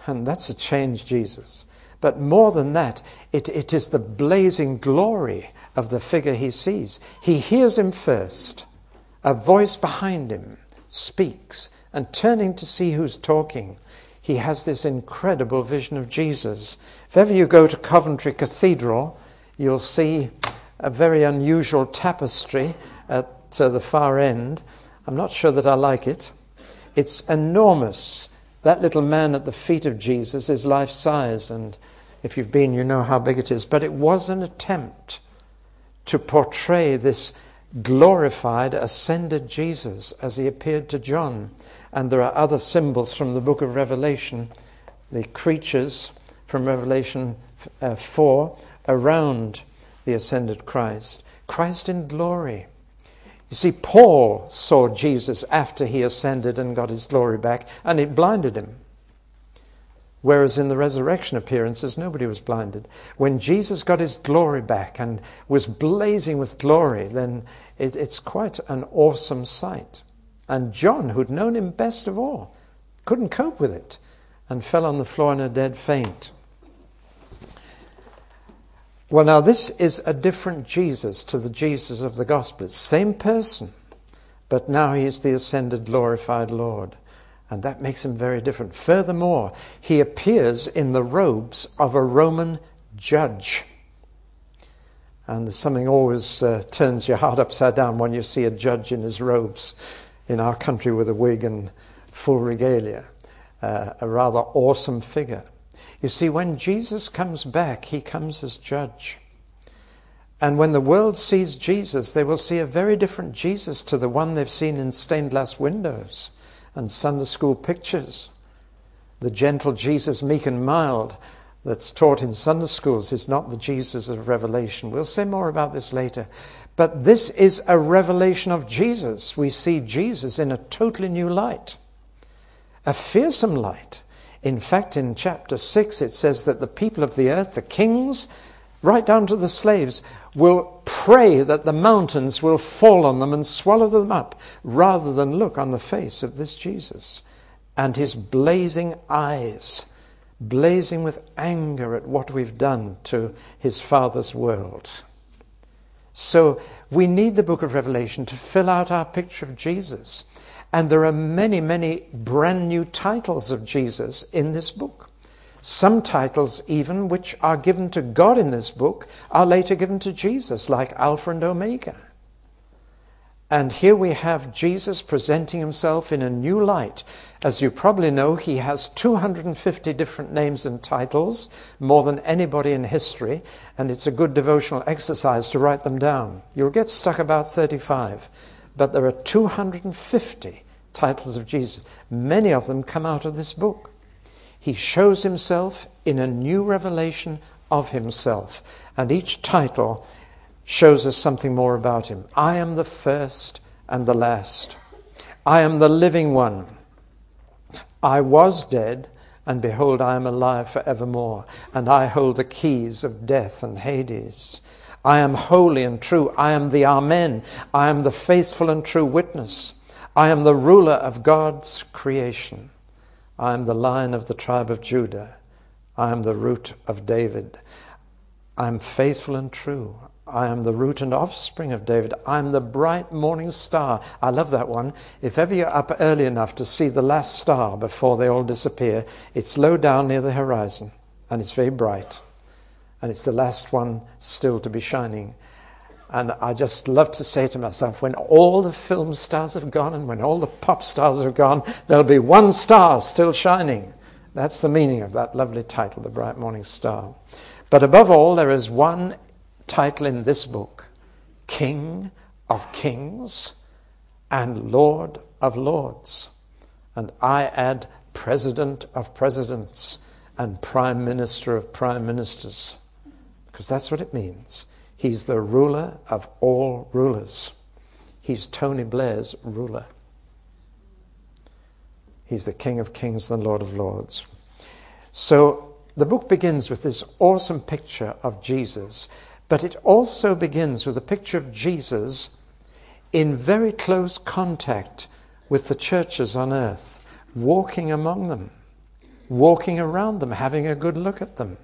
And that's a changed Jesus. But more than that, it, it is the blazing glory of the figure he sees. He hears him first. A voice behind him speaks and turning to see who's talking, he has this incredible vision of Jesus. If ever you go to Coventry Cathedral, you'll see a very unusual tapestry at uh, the far end. I'm not sure that I like it. It's enormous. That little man at the feet of Jesus is life size, and if you've been, you know how big it is. But it was an attempt to portray this glorified, ascended Jesus as he appeared to John. And there are other symbols from the book of Revelation, the creatures from Revelation uh, 4 around the ascended Christ. Christ in glory. You see, Paul saw Jesus after he ascended and got his glory back, and it blinded him. Whereas in the resurrection appearances, nobody was blinded. When Jesus got his glory back and was blazing with glory, then it, it's quite an awesome sight. And John, who'd known him best of all, couldn't cope with it and fell on the floor in a dead faint. Well, now, this is a different Jesus to the Jesus of the gospel. Same person, but now he's the ascended, glorified Lord. And that makes him very different. Furthermore, he appears in the robes of a Roman judge. And something always uh, turns your heart upside down when you see a judge in his robes in our country with a wig and full regalia. Uh, a rather awesome figure. You see, when Jesus comes back, he comes as judge. And when the world sees Jesus, they will see a very different Jesus to the one they've seen in stained glass windows and Sunday school pictures. The gentle Jesus, meek and mild, that's taught in Sunday schools is not the Jesus of Revelation. We'll say more about this later. But this is a revelation of Jesus. We see Jesus in a totally new light, a fearsome light. In fact, in chapter 6, it says that the people of the earth, the kings, right down to the slaves, will pray that the mountains will fall on them and swallow them up rather than look on the face of this Jesus and his blazing eyes, blazing with anger at what we've done to his Father's world. So we need the book of Revelation to fill out our picture of Jesus. And there are many, many brand new titles of Jesus in this book. Some titles, even which are given to God in this book, are later given to Jesus, like Alpha and Omega. And here we have Jesus presenting himself in a new light. As you probably know, he has 250 different names and titles, more than anybody in history, and it's a good devotional exercise to write them down. You'll get stuck about 35, but there are 250 titles of Jesus. Many of them come out of this book he shows himself in a new revelation of himself. And each title shows us something more about him. I am the first and the last. I am the living one. I was dead, and behold, I am alive forevermore, and I hold the keys of death and Hades. I am holy and true. I am the Amen. I am the faithful and true witness. I am the ruler of God's creation. I am the lion of the tribe of Judah. I am the root of David. I am faithful and true. I am the root and offspring of David. I am the bright morning star. I love that one. If ever you're up early enough to see the last star before they all disappear, it's low down near the horizon and it's very bright. And it's the last one still to be shining. And I just love to say to myself, when all the film stars have gone and when all the pop stars have gone, there'll be one star still shining. That's the meaning of that lovely title, The Bright Morning Star. But above all, there is one title in this book King of Kings and Lord of Lords. And I add President of Presidents and Prime Minister of Prime Ministers, because that's what it means. He's the ruler of all rulers. He's Tony Blair's ruler. He's the King of Kings, the Lord of Lords. So the book begins with this awesome picture of Jesus, but it also begins with a picture of Jesus in very close contact with the churches on earth, walking among them, walking around them, having a good look at them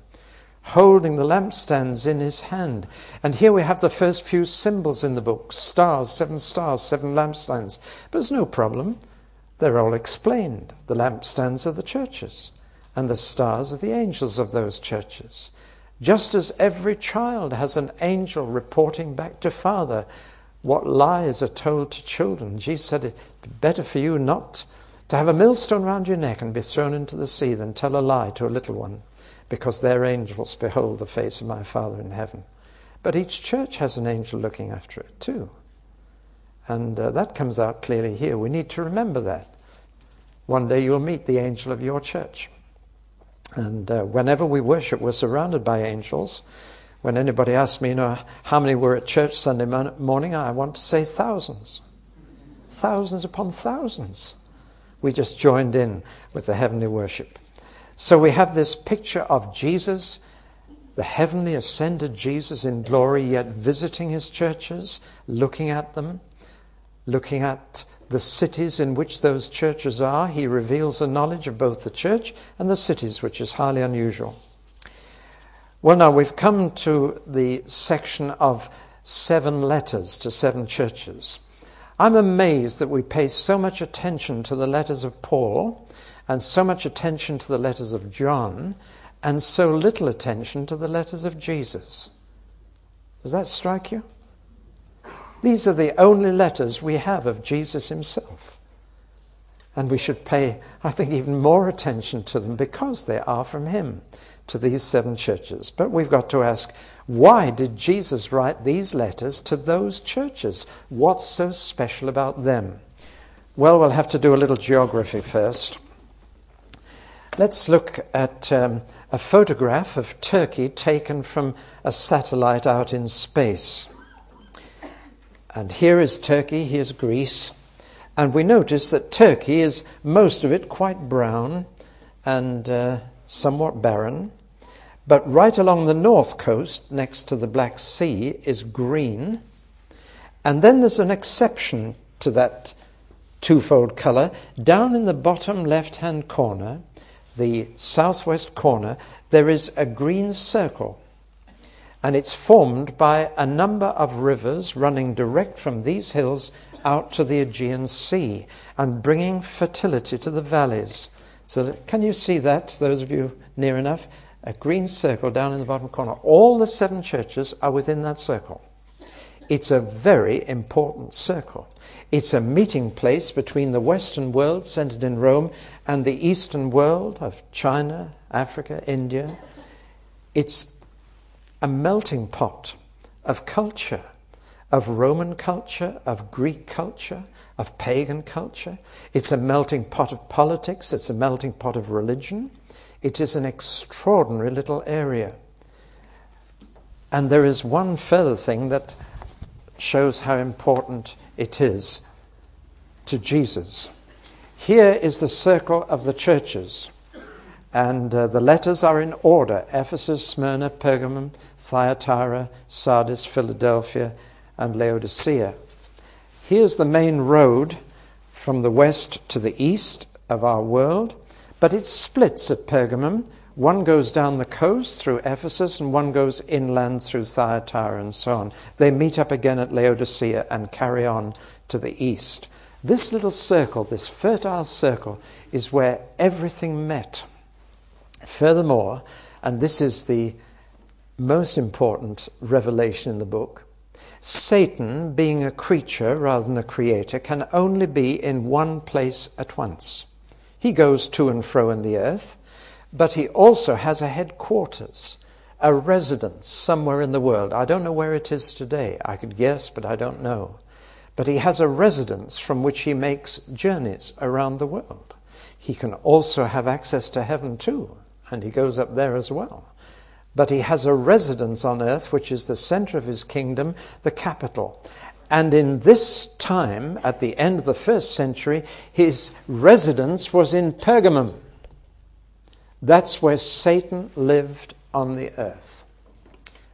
holding the lampstands in his hand. And here we have the first few symbols in the book stars, seven stars, seven lampstands. But there's no problem. They're all explained. The lampstands are the churches, and the stars are the angels of those churches. Just as every child has an angel reporting back to Father what lies are told to children. Jesus said it's better for you not to have a millstone round your neck and be thrown into the sea than tell a lie to a little one because their angels behold the face of my Father in heaven. But each church has an angel looking after it too. And uh, that comes out clearly here. We need to remember that. One day you'll meet the angel of your church. And uh, whenever we worship, we're surrounded by angels. when anybody asks me, you know, how many were at church Sunday morning, I want to say thousands. Thousands upon thousands. We just joined in with the heavenly worship. So we have this picture of Jesus, the heavenly ascended Jesus in glory, yet visiting his churches, looking at them, looking at the cities in which those churches are. He reveals a knowledge of both the church and the cities, which is highly unusual. Well, now we've come to the section of seven letters to seven churches. I'm amazed that we pay so much attention to the letters of Paul and so much attention to the letters of John and so little attention to the letters of Jesus. Does that strike you? These are the only letters we have of Jesus himself. And we should pay, I think, even more attention to them because they are from him to these seven churches. But we've got to ask why did Jesus write these letters to those churches? What's so special about them? Well, we'll have to do a little geography first. Let's look at um, a photograph of Turkey taken from a satellite out in space. And here is Turkey, here's Greece. And we notice that Turkey is most of it quite brown and uh, somewhat barren. But right along the north coast, next to the Black Sea, is green. And then there's an exception to that twofold colour. Down in the bottom left hand corner, the southwest corner, there is a green circle. And it's formed by a number of rivers running direct from these hills out to the Aegean Sea and bringing fertility to the valleys. So, can you see that, those of you near enough? a green circle down in the bottom corner. All the seven churches are within that circle. It's a very important circle. It's a meeting place between the Western world, centered in Rome, and the Eastern world of China, Africa, India. It's a melting pot of culture, of Roman culture, of Greek culture, of pagan culture. It's a melting pot of politics, it's a melting pot of religion. It is an extraordinary little area. And there is one further thing that shows how important it is to Jesus. Here is the circle of the churches, and uh, the letters are in order Ephesus, Smyrna, Pergamum, Thyatira, Sardis, Philadelphia, and Laodicea. Here's the main road from the west to the east of our world. But it splits at Pergamum. One goes down the coast through Ephesus, and one goes inland through Thyatira, and so on. They meet up again at Laodicea and carry on to the east. This little circle, this fertile circle, is where everything met. Furthermore, and this is the most important revelation in the book, Satan, being a creature rather than a creator, can only be in one place at once. He goes to and fro in the earth, but he also has a headquarters, a residence somewhere in the world. I don't know where it is today. I could guess, but I don't know. But he has a residence from which he makes journeys around the world. He can also have access to heaven too, and he goes up there as well. But he has a residence on earth, which is the center of his kingdom, the capital. And in this time, at the end of the first century, his residence was in Pergamum. That's where Satan lived on the earth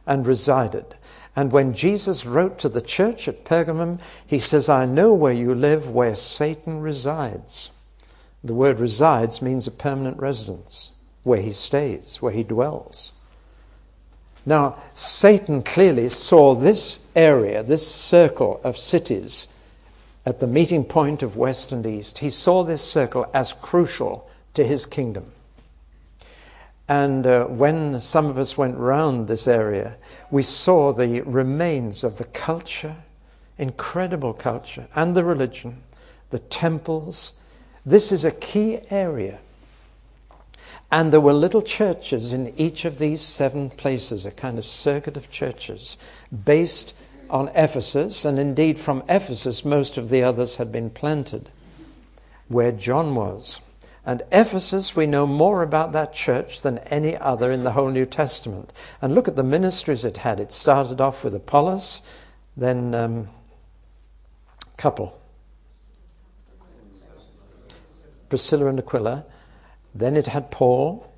and resided. And when Jesus wrote to the church at Pergamum, he says, I know where you live, where Satan resides. The word resides means a permanent residence, where he stays, where he dwells. Now, Satan clearly saw this area, this circle of cities at the meeting point of West and East. He saw this circle as crucial to his kingdom. And uh, when some of us went round this area, we saw the remains of the culture, incredible culture, and the religion, the temples. This is a key area and there were little churches in each of these seven places, a kind of circuit of churches based on Ephesus, and indeed from Ephesus, most of the others had been planted where John was. And Ephesus, we know more about that church than any other in the whole New Testament. And look at the ministries it had. It started off with Apollos, then um, couple Priscilla and Aquila. Then it had Paul,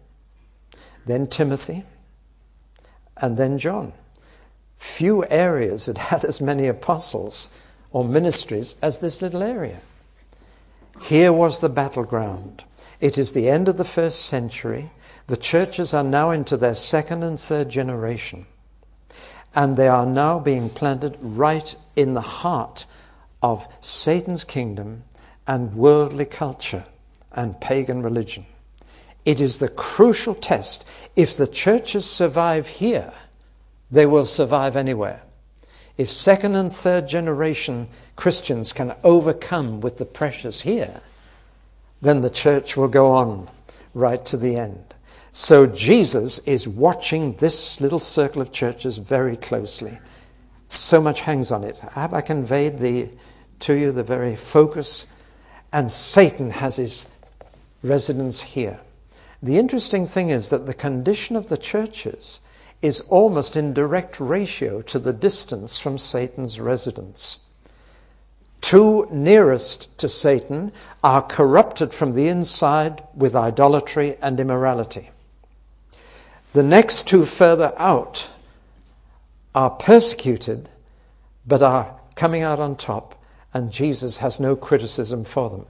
then Timothy, and then John. Few areas had had as many apostles or ministries as this little area. Here was the battleground. It is the end of the first century. The churches are now into their second and third generation. And they are now being planted right in the heart of Satan's kingdom and worldly culture and pagan religion. It is the crucial test. If the churches survive here, they will survive anywhere. If second and third generation Christians can overcome with the pressures here, then the church will go on right to the end. So Jesus is watching this little circle of churches very closely. So much hangs on it. Have I conveyed the, to you the very focus? And Satan has his residence here. The interesting thing is that the condition of the churches is almost in direct ratio to the distance from Satan's residence two nearest to Satan are corrupted from the inside with idolatry and immorality. The next two further out are persecuted but are coming out on top, and Jesus has no criticism for them.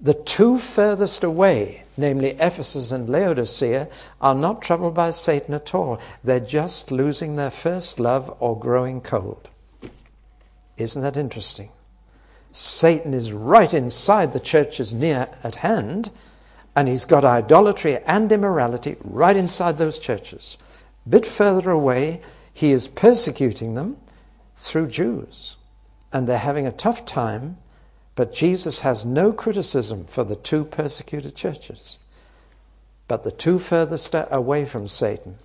The two furthest away, namely Ephesus and Laodicea, are not troubled by Satan at all. They're just losing their first love or growing cold. Isn't that interesting? Satan is right inside the churches near at hand, and he's got idolatry and immorality right inside those churches. A bit further away, he is persecuting them through Jews, and they're having a tough time, but Jesus has no criticism for the two persecuted churches. But the two furthest away from Satan,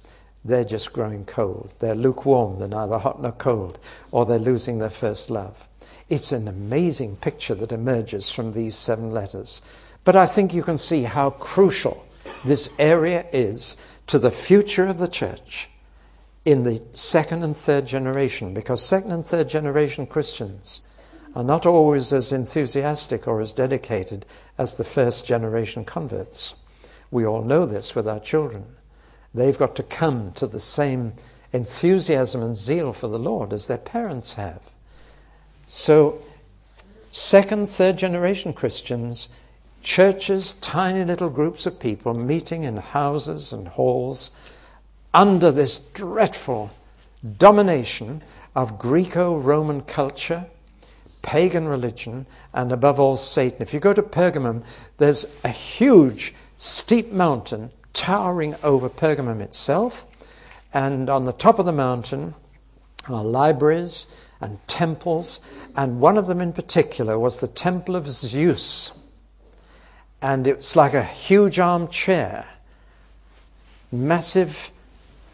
they're just growing cold. They're lukewarm, they're neither hot nor cold, or they're losing their first love. It's an amazing picture that emerges from these seven letters. But I think you can see how crucial this area is to the future of the church in the second and third generation, because second and third generation Christians are not always as enthusiastic or as dedicated as the first generation converts. We all know this with our children. They've got to come to the same enthusiasm and zeal for the Lord as their parents have. So, second, third generation Christians, churches, tiny little groups of people meeting in houses and halls under this dreadful domination of Greco Roman culture, pagan religion, and above all, Satan. If you go to Pergamum, there's a huge, steep mountain towering over Pergamum itself, and on the top of the mountain are libraries and temples, and one of them in particular was the Temple of Zeus. And it's like a huge armchair, massive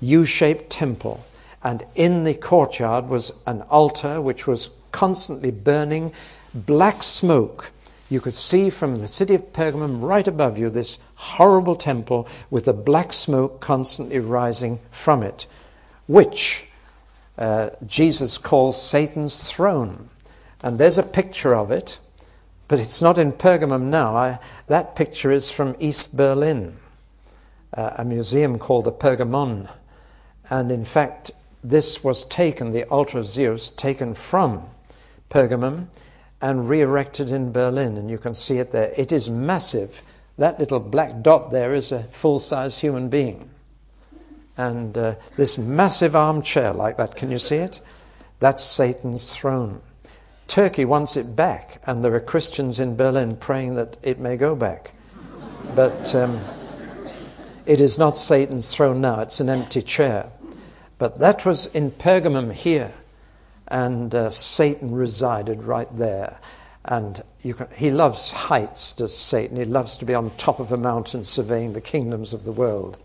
U shaped temple. And in the courtyard was an altar which was constantly burning black smoke. You could see from the city of Pergamum right above you this horrible temple with the black smoke constantly rising from it, which uh, Jesus calls Satan's throne. And there's a picture of it, but it's not in Pergamum now. I, that picture is from East Berlin, uh, a museum called the Pergamon. And in fact, this was taken, the altar of Zeus, taken from Pergamum and re erected in Berlin. And you can see it there. It is massive. That little black dot there is a full size human being and uh, this massive armchair like that. Can you see it? That's Satan's throne. Turkey wants it back, and there are Christians in Berlin praying that it may go back. But um, it is not Satan's throne now, it's an empty chair. But that was in Pergamum here, and uh, Satan resided right there. And can, he loves heights, does Satan. He loves to be on top of a mountain surveying the kingdoms of the world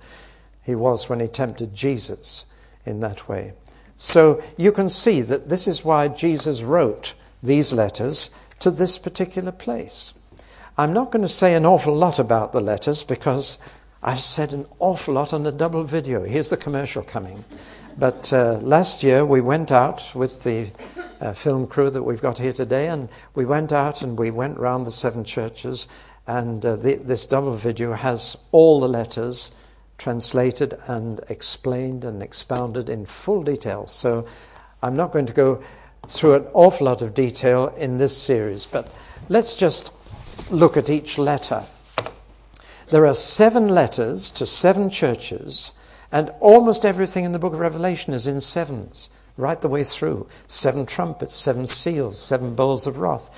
he was when he tempted Jesus in that way. So you can see that this is why Jesus wrote these letters to this particular place. I'm not going to say an awful lot about the letters because I've said an awful lot on a double video. Here's the commercial coming. But uh, last year we went out with the uh, film crew that we've got here today, and we went out and we went round the seven churches. And uh, the, this double video has all the letters translated and explained and expounded in full detail. So I'm not going to go through an awful lot of detail in this series, but let's just look at each letter. There are seven letters to seven churches, and almost everything in the book of Revelation is in sevens, right the way through. Seven trumpets, seven seals, seven bowls of wrath.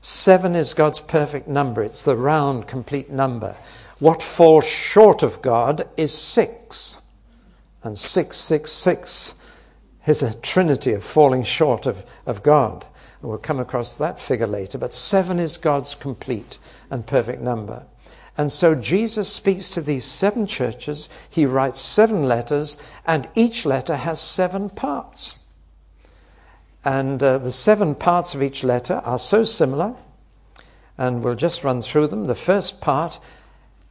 Seven is God's perfect number, it's the round, complete number. What falls short of God is six. And six, six, six is a trinity of falling short of, of God. We'll come across that figure later, but seven is God's complete and perfect number. And so Jesus speaks to these seven churches. He writes seven letters, and each letter has seven parts. And uh, the seven parts of each letter are so similar, and we'll just run through them. The first part,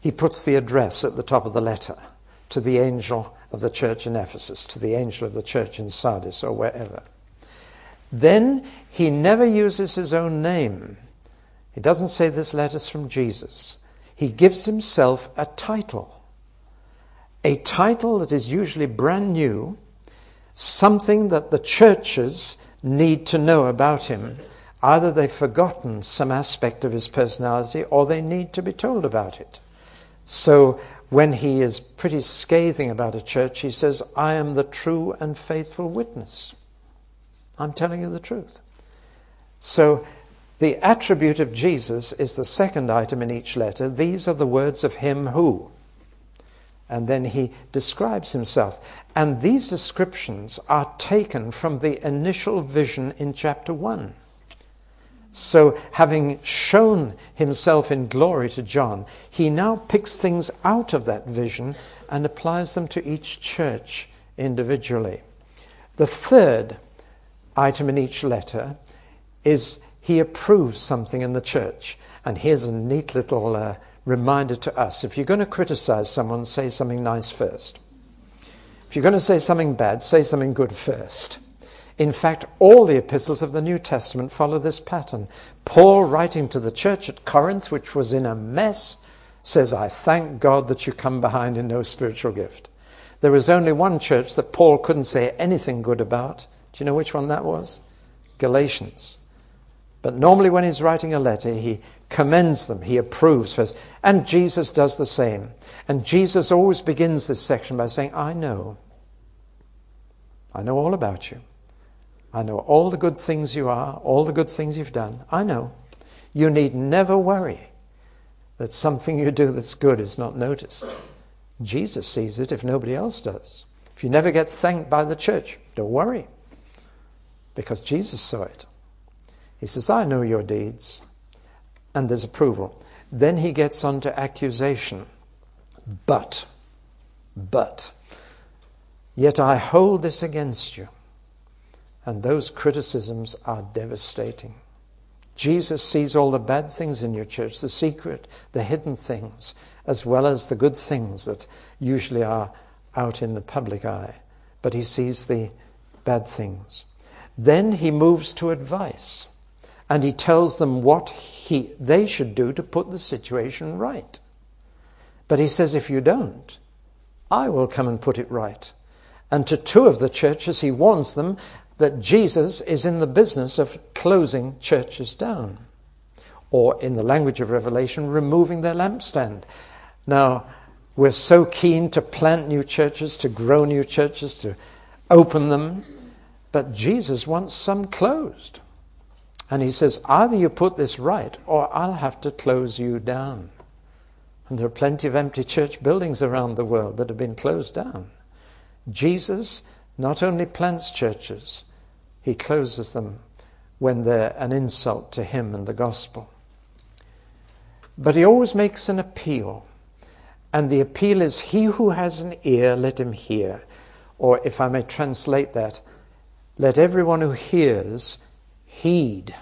he puts the address at the top of the letter to the angel of the church in Ephesus, to the angel of the church in Sardis, or wherever. Then he never uses his own name. He doesn't say this letter's from Jesus. He gives himself a title. A title that is usually brand new, something that the churches need to know about him. Either they've forgotten some aspect of his personality or they need to be told about it. So when he is pretty scathing about a church, he says, I am the true and faithful witness. I'm telling you the truth. So, the attribute of Jesus is the second item in each letter. These are the words of him who. And then he describes himself. And these descriptions are taken from the initial vision in chapter 1. So, having shown himself in glory to John, he now picks things out of that vision and applies them to each church individually. The third item in each letter is he approves something in the church. And here's a neat little uh, reminder to us. If you're going to criticize someone, say something nice first. If you're going to say something bad, say something good first. In fact, all the epistles of the New Testament follow this pattern. Paul, writing to the church at Corinth, which was in a mess, says, I thank God that you come behind in no spiritual gift. There was only one church that Paul couldn't say anything good about, do you know which one that was? Galatians. But normally, when he's writing a letter, he commends them, he approves first. And Jesus does the same. And Jesus always begins this section by saying, I know. I know all about you. I know all the good things you are, all the good things you've done. I know. You need never worry that something you do that's good is not noticed. Jesus sees it if nobody else does. If you never get thanked by the church, don't worry because Jesus saw it. He says, I know your deeds. And there's approval. Then he gets on to accusation. But, but, yet I hold this against you. And those criticisms are devastating. Jesus sees all the bad things in your church, the secret, the hidden things, as well as the good things that usually are out in the public eye. But he sees the bad things. Then he moves to advice and he tells them what he, they should do to put the situation right. But he says, if you don't, I will come and put it right. And to two of the churches, he warns them that Jesus is in the business of closing churches down, or in the language of Revelation, removing their lampstand. Now, we're so keen to plant new churches, to grow new churches, to open them. But Jesus wants some closed. And he says, either you put this right, or I'll have to close you down. And there are plenty of empty church buildings around the world that have been closed down. Jesus not only plants churches, he closes them when they're an insult to him and the gospel. But he always makes an appeal. And the appeal is, He who has an ear, let him hear. Or, if I may translate that, let everyone who hears heed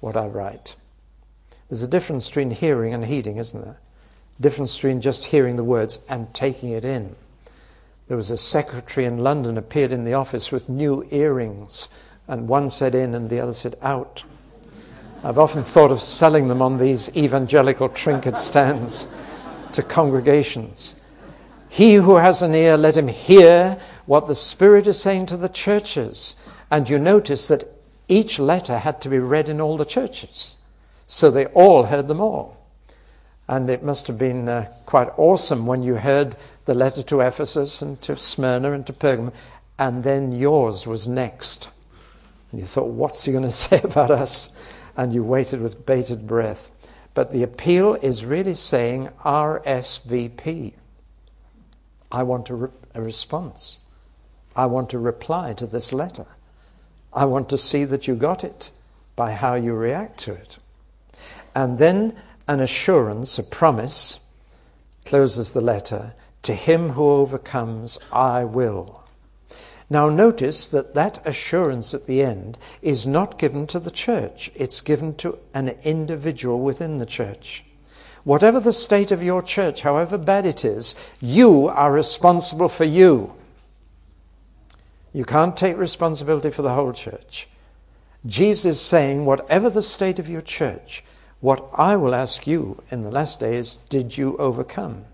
what I write. There's a difference between hearing and heeding, isn't there? Difference between just hearing the words and taking it in. There was a secretary in London appeared in the office with new earrings, and one said in and the other said out. I've often thought of selling them on these evangelical trinket stands to congregations. He who has an ear, let him hear what the Spirit is saying to the churches. And you notice that each letter had to be read in all the churches. So they all heard them all. And it must have been uh, quite awesome when you heard the letter to Ephesus and to Smyrna and to Pergamum, and then yours was next. And you thought, what's he going <laughs> to say about us? And you waited with bated breath. But the appeal is really saying RSVP. I want a, re- a response. I want to reply to this letter. I want to see that you got it by how you react to it. And then an assurance, a promise, closes the letter To him who overcomes, I will. Now, notice that that assurance at the end is not given to the church, it's given to an individual within the church. Whatever the state of your church, however bad it is, you are responsible for you. You can't take responsibility for the whole church. Jesus is saying, whatever the state of your church, what I will ask you in the last days, did you overcome?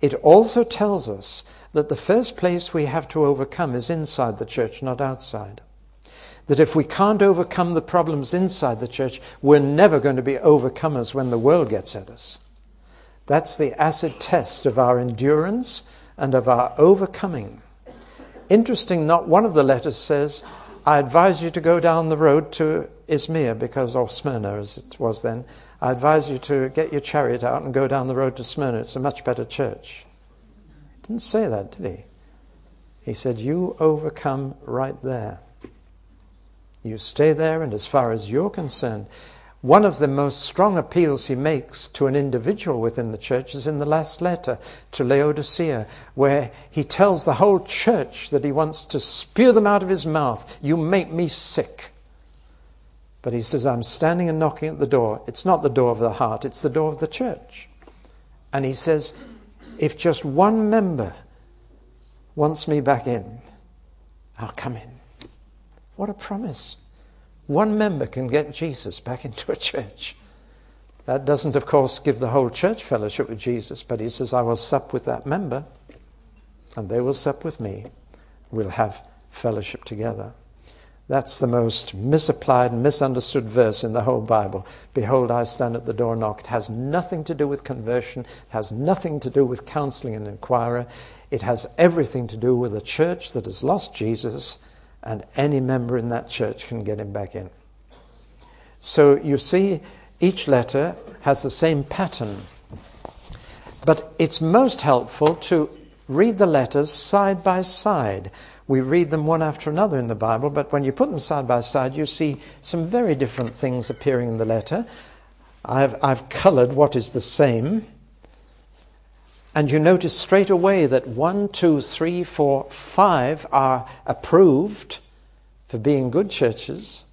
It also tells us that the first place we have to overcome is inside the church, not outside. That if we can't overcome the problems inside the church, we're never going to be overcomers when the world gets at us. That's the acid test of our endurance and of our overcoming. Interesting, not one of the letters says, I advise you to go down the road to Izmir, uh, because, of Smyrna as it was then. I advise you to get your chariot out and go down the road to Smyrna. It's a much better church. He didn't say that, did he? He said, You overcome right there. You stay there, and as far as you're concerned, one of the most strong appeals he makes to an individual within the church is in the last letter to Laodicea, where he tells the whole church that he wants to spew them out of his mouth. You make me sick. But he says, I'm standing and knocking at the door. It's not the door of the heart, it's the door of the church. And he says, if just one member wants me back in, I'll come in. What a promise. One member can get Jesus back into a church. That doesn't, of course, give the whole church fellowship with Jesus, but he says, I will sup with that member, and they will sup with me. We'll have fellowship together. That's the most misapplied and misunderstood verse in the whole Bible. Behold, I stand at the door and knock. It has nothing to do with conversion, it has nothing to do with counseling and inquiry. It has everything to do with a church that has lost Jesus and any member in that church can get him back in. So you see, each letter has the same pattern. But it's most helpful to read the letters side by side. We read them one after another in the Bible, but when you put them side by side, you see some very different things appearing in the letter. I've, I've colored what is the same. And you notice straight away that one, two, three, four, five are approved for being good churches,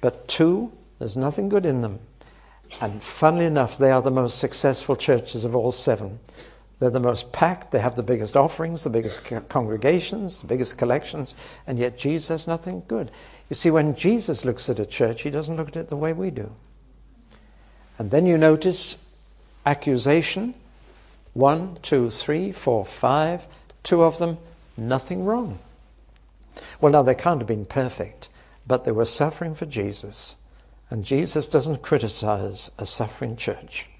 but two, there's nothing good in them. And funnily enough, they are the most successful churches of all seven. They're the most packed, they have the biggest offerings, the biggest congregations, the biggest collections, and yet Jesus has nothing good. You see, when Jesus looks at a church, he doesn't look at it the way we do. And then you notice accusation one, two, three, four, five. Two of them, nothing wrong. Well, now, they can't have been perfect, but they were suffering for Jesus. And Jesus doesn't criticize a suffering church,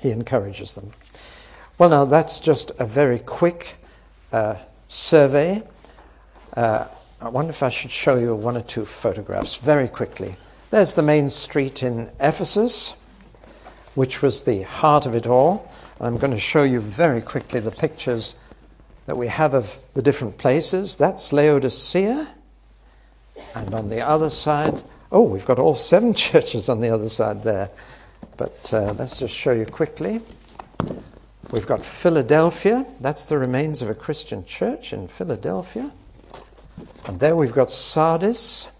he encourages them. Well, now, that's just a very quick uh, survey. Uh, I wonder if I should show you one or two photographs very quickly. There's the main street in Ephesus, which was the heart of it all. I'm going to show you very quickly the pictures that we have of the different places. That's Laodicea. And on the other side, oh, we've got all seven <laughs> churches on the other side there. But uh, let's just show you quickly. We've got Philadelphia. That's the remains of a Christian church in Philadelphia. And there we've got Sardis.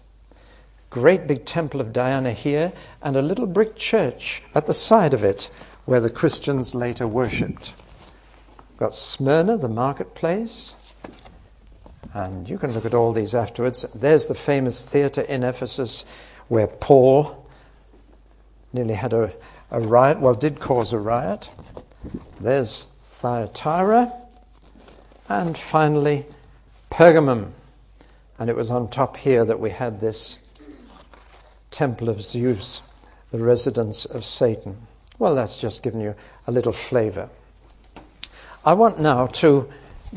great big temple of Diana here, and a little brick church at the side of it where the Christians later worshipped. Got Smyrna, the marketplace, and you can look at all these afterwards. There's the famous theatre in Ephesus where Paul nearly had a, a riot, well, did cause a riot. There's Thyatira, and finally Pergamum. And it was on top here that we had this temple of Zeus, the residence of Satan. Well, that's just given you a little flavor. I want now to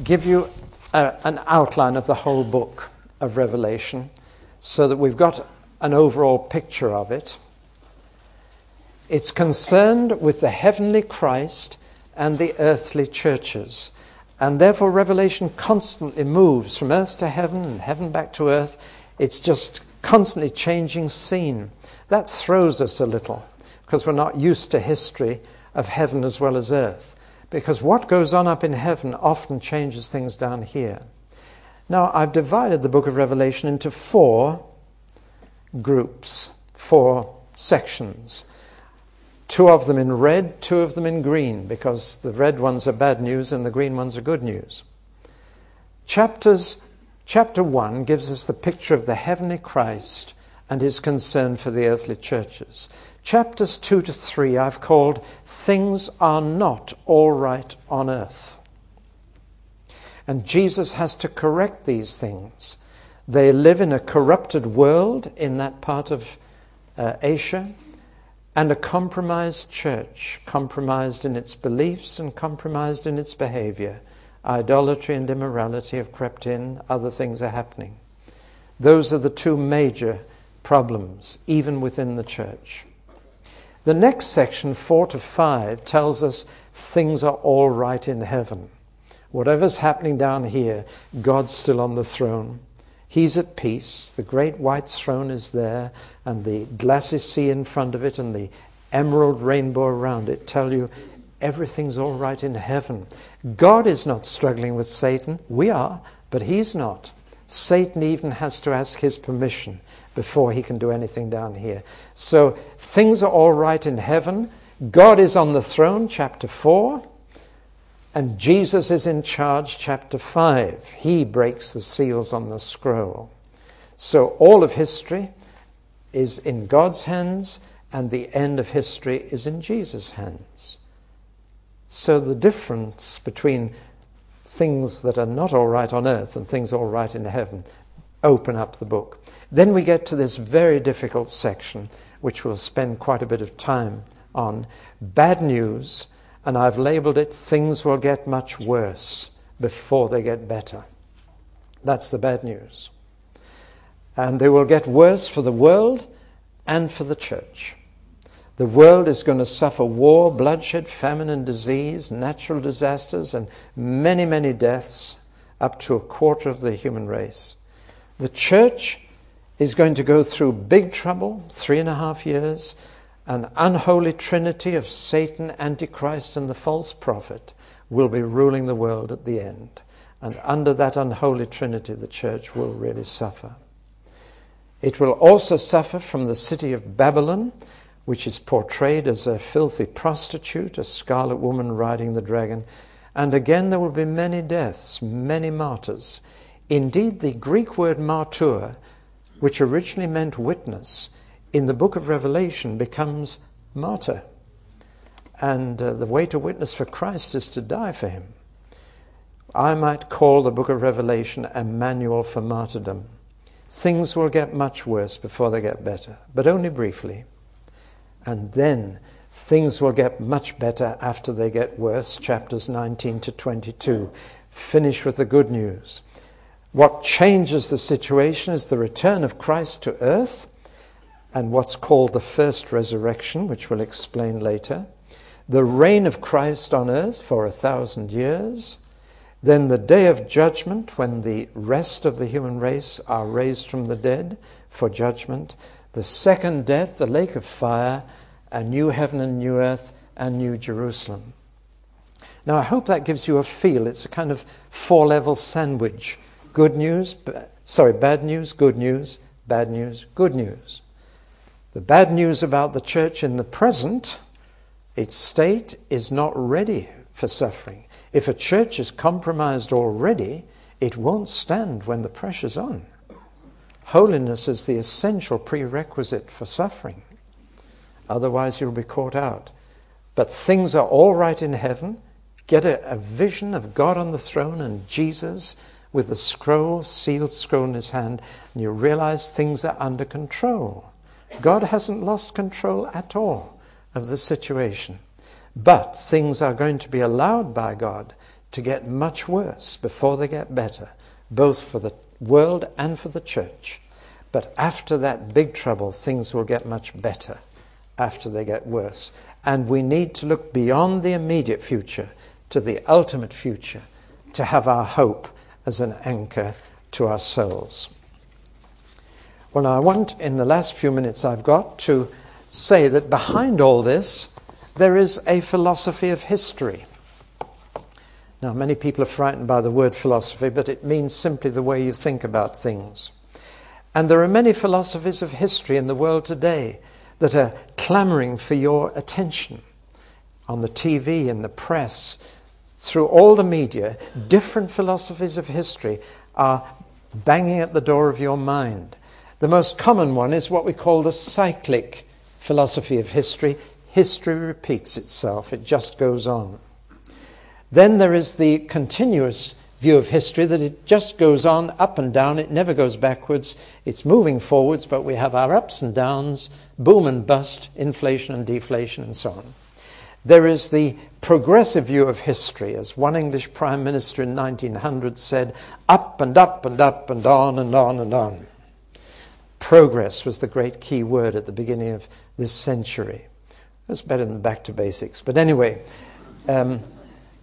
give you a, an outline of the whole book of Revelation so that we've got an overall picture of it. It's concerned with the heavenly Christ and the earthly churches. And therefore, Revelation constantly moves from earth to heaven and heaven back to earth. It's just constantly changing scene. That throws us a little because we're not used to history of heaven as well as earth. Because what goes on up in heaven often changes things down here. Now, I've divided the book of Revelation into four groups, four sections. Two of them in red, two of them in green, because the red ones are bad news and the green ones are good news. Chapters Chapter 1 gives us the picture of the heavenly Christ and his concern for the earthly churches. Chapters 2 to 3 I've called Things Are Not All Right on Earth. And Jesus has to correct these things. They live in a corrupted world in that part of uh, Asia and a compromised church, compromised in its beliefs and compromised in its behavior. Idolatry and immorality have crept in, other things are happening. Those are the two major problems, even within the church. The next section, 4 to 5, tells us things are all right in heaven. Whatever's happening down here, God's still on the throne. He's at peace. The great white throne is there, and the glassy sea in front of it, and the emerald rainbow around it tell you everything's all right in heaven. God is not struggling with Satan. We are, but he's not. Satan even has to ask his permission before he can do anything down here. So things are all right in heaven. God is on the throne, chapter 4. And Jesus is in charge, chapter 5. He breaks the seals on the scroll. So all of history is in God's hands, and the end of history is in Jesus' hands. So the difference between things that are not all right on earth and things all right in heaven open up the book. Then we get to this very difficult section, which we'll spend quite a bit of time on bad news, and I've labeled it Things Will Get Much Worse Before They Get Better. That's the bad news. And they will get worse for the world and for the church. The world is going to suffer war, bloodshed, famine, and disease, natural disasters, and many, many deaths, up to a quarter of the human race. The church is going to go through big trouble, three and a half years, an unholy trinity of Satan, Antichrist, and the false prophet will be ruling the world at the end. And under that unholy trinity, the church will really suffer. It will also suffer from the city of Babylon, which is portrayed as a filthy prostitute, a scarlet woman riding the dragon. And again, there will be many deaths, many martyrs. Indeed, the Greek word martyr, which originally meant witness, in the book of Revelation becomes martyr. And uh, the way to witness for Christ is to die for him. I might call the book of Revelation a manual for martyrdom. Things will get much worse before they get better, but only briefly. And then things will get much better after they get worse, chapters 19 to 22. Finish with the good news. What changes the situation is the return of Christ to earth and what's called the first resurrection, which we'll explain later. The reign of Christ on earth for a thousand years. Then the day of judgment, when the rest of the human race are raised from the dead for judgment the second death, the lake of fire, a new heaven and new earth, and new Jerusalem. Now, I hope that gives you a feel. It's a kind of four level sandwich good news, sorry, bad news, good news, bad news, good news. The bad news about the church in the present, its state is not ready for suffering. If a church is compromised already, it won't stand when the pressure's on. Holiness is the essential prerequisite for suffering. Otherwise, you'll be caught out. But things are all right in heaven. Get a, a vision of God on the throne and Jesus with the scroll, sealed scroll in his hand, and you realize things are under control. God hasn't lost control at all of the situation. But things are going to be allowed by God to get much worse before they get better, both for the world and for the church. But after that big trouble, things will get much better after they get worse. And we need to look beyond the immediate future to the ultimate future to have our hope as an anchor to our souls. Well, now I want, in the last few minutes I've got, to say that behind all this, there is a philosophy of history. Now, many people are frightened by the word philosophy, but it means simply the way you think about things. And there are many philosophies of history in the world today that are clamoring for your attention on the TV, in the press, through all the media. Different philosophies of history are banging at the door of your mind. The most common one is what we call the cyclic philosophy of history. History repeats itself, it just goes on. Then there is the continuous view of history that it just goes on up and down, it never goes backwards, it's moving forwards, but we have our ups and downs, boom and bust, inflation and deflation, and so on. There is the progressive view of history, as one English Prime Minister in 1900 said, up and up and up and on and on and on. Progress was the great key word at the beginning of this century. That's better than back to basics. But anyway, um,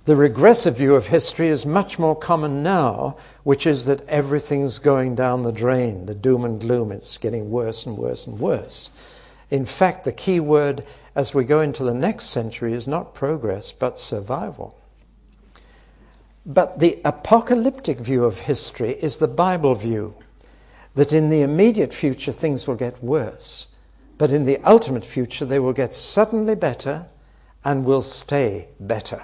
the regressive view of history is much more common now, which is that everything's going down the drain, the doom and gloom. It's getting worse and worse and worse. In fact, the key word as we go into the next century is not progress, but survival. But the apocalyptic view of history is the Bible view that in the immediate future things will get worse, but in the ultimate future they will get suddenly better and will stay better.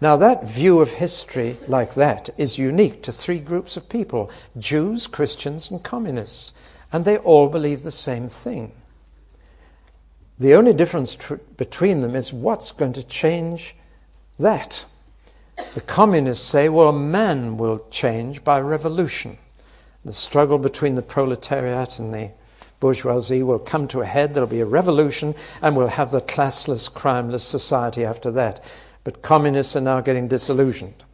Now, that view of history like that is unique to three groups of people Jews, Christians, and communists, and they all believe the same thing. The only difference tr- between them is what's going to change that. The communists say, well, man will change by revolution. The struggle between the proletariat and the bourgeoisie will come to a head. There'll be a revolution, and we'll have the classless, crimeless society after that. But communists are now getting disillusioned.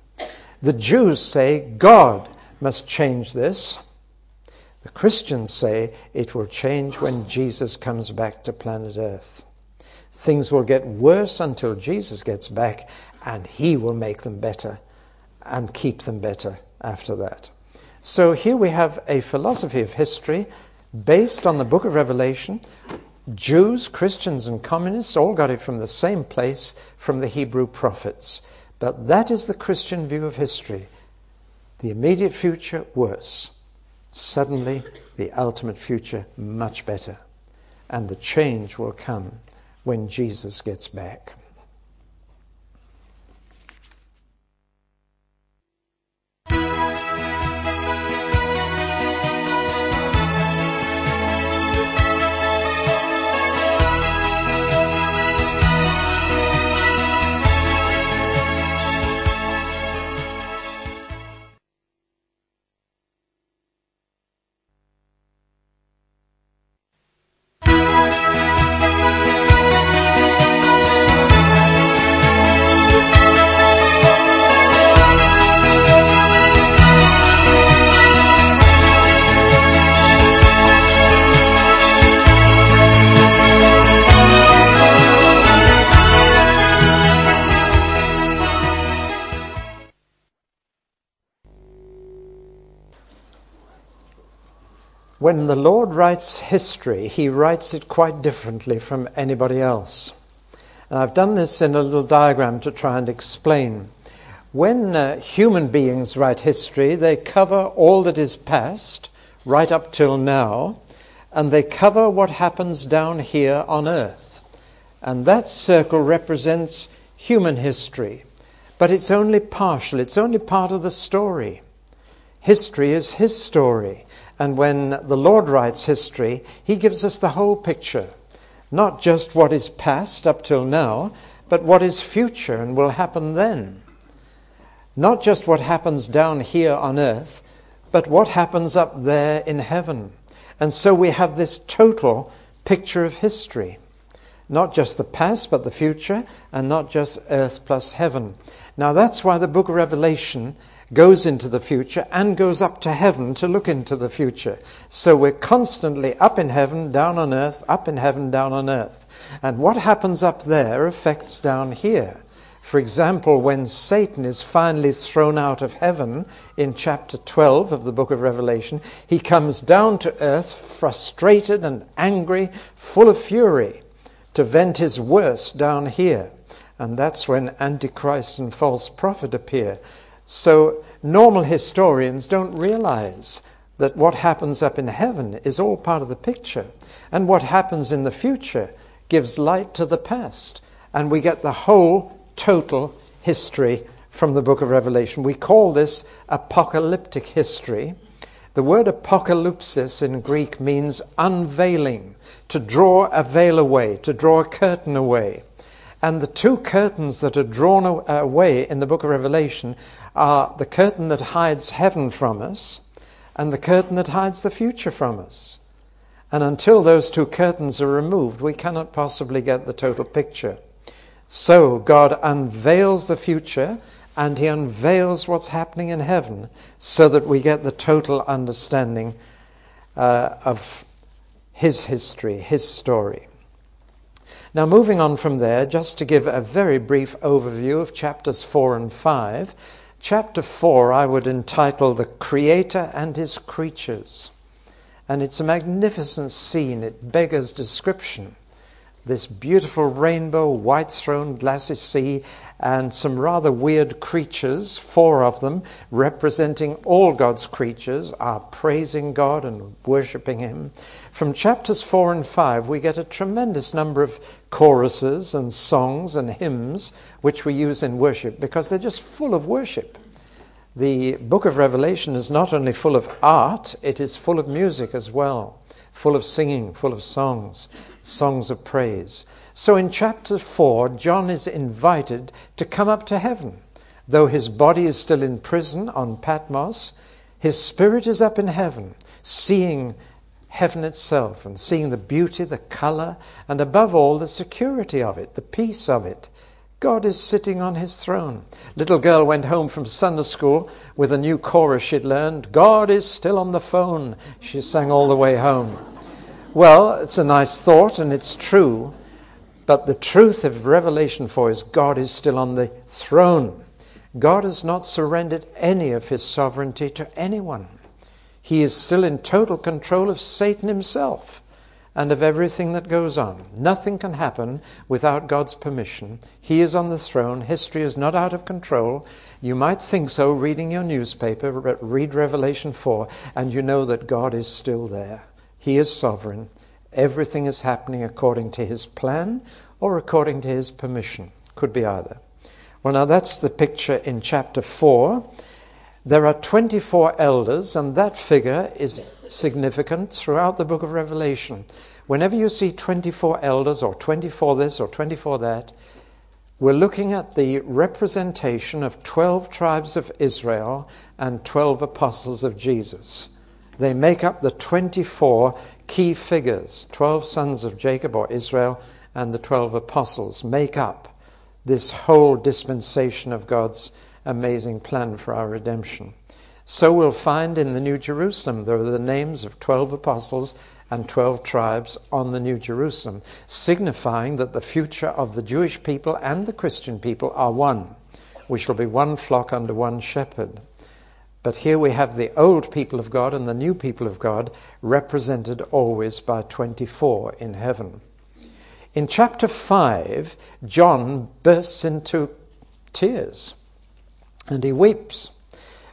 The Jews say God must change this. The Christians say it will change when Jesus comes back to planet Earth. Things will get worse until Jesus gets back, and he will make them better and keep them better after that. So here we have a philosophy of history based on the book of Revelation, Jews, Christians, and communists all got it from the same place, from the Hebrew prophets. But that is the Christian view of history. The immediate future, worse. Suddenly, the ultimate future, much better. And the change will come when Jesus gets back. When the Lord writes history, he writes it quite differently from anybody else. And I've done this in a little diagram to try and explain. When uh, human beings write history, they cover all that is past right up till now, and they cover what happens down here on earth. And that circle represents human history, but it's only partial, it's only part of the story. History is His story, and when the Lord writes history, He gives us the whole picture, not just what is past up till now, but what is future and will happen then. Not just what happens down here on earth, but what happens up there in heaven. And so we have this total picture of history. Not just the past, but the future, and not just earth plus heaven. Now that's why the book of Revelation goes into the future and goes up to heaven to look into the future. So we're constantly up in heaven, down on earth, up in heaven, down on earth. And what happens up there affects down here. For example, when Satan is finally thrown out of heaven in chapter 12 of the book of Revelation, he comes down to earth frustrated and angry, full of fury, to vent his worst down here. And that's when Antichrist and false prophet appear. So, normal historians don't realize that what happens up in heaven is all part of the picture. And what happens in the future gives light to the past. And we get the whole total history from the book of Revelation. We call this apocalyptic history. The word apocalypsis in Greek means unveiling, to draw a veil away, to draw a curtain away. And the two curtains that are drawn away in the book of Revelation are the curtain that hides heaven from us and the curtain that hides the future from us. And until those two curtains are removed, we cannot possibly get the total picture. So God unveils the future and He unveils what's happening in heaven so that we get the total understanding uh, of His history, His story. Now, moving on from there, just to give a very brief overview of chapters 4 and 5. Chapter 4 I would entitle The Creator and His Creatures. And it's a magnificent scene, it beggars description this beautiful rainbow, white throne, glassy sea, and some rather weird creatures, four of them, representing all God's creatures, are praising God and worshipping Him. From chapters 4 and 5, we get a tremendous number of choruses and songs and hymns which we use in worship because they're just full of worship. The book of Revelation is not only full of art, it is full of music as well full of singing, full of songs, songs of praise. So in chapter 4, John is invited to come up to heaven. Though his body is still in prison on Patmos, his spirit is up in heaven, seeing heaven itself and seeing the beauty, the color, and above all, the security of it, the peace of it. God is sitting on his throne. Little girl went home from Sunday school with a new chorus she'd learned. God is still on the phone. She sang all the way home. Well, it's a nice thought and it's true, but the truth of Revelation 4 is God is still on the throne. God has not surrendered any of his sovereignty to anyone. He is still in total control of Satan himself and of everything that goes on. Nothing can happen without God's permission. He is on the throne. History is not out of control. You might think so reading your newspaper, but read Revelation 4, and you know that God is still there. He is sovereign. Everything is happening according to His plan or according to His permission. Could be either. Well, now that's the picture in chapter 4. There are 24 elders, and that figure is significant throughout the book of Revelation. Whenever you see 24 elders, or 24 this, or 24 that, we're looking at the representation of 12 tribes of Israel and 12 apostles of Jesus. They make up the 24 key figures 12 sons of Jacob or Israel and the 12 apostles make up this whole dispensation of God's amazing plan for our redemption. So we'll find in the New Jerusalem there are the names of 12 apostles and 12 tribes on the New Jerusalem, signifying that the future of the Jewish people and the Christian people are one. We shall be one flock under one shepherd. But here we have the old people of God and the new people of God represented always by 24 in heaven. In chapter 5, John bursts into tears and he weeps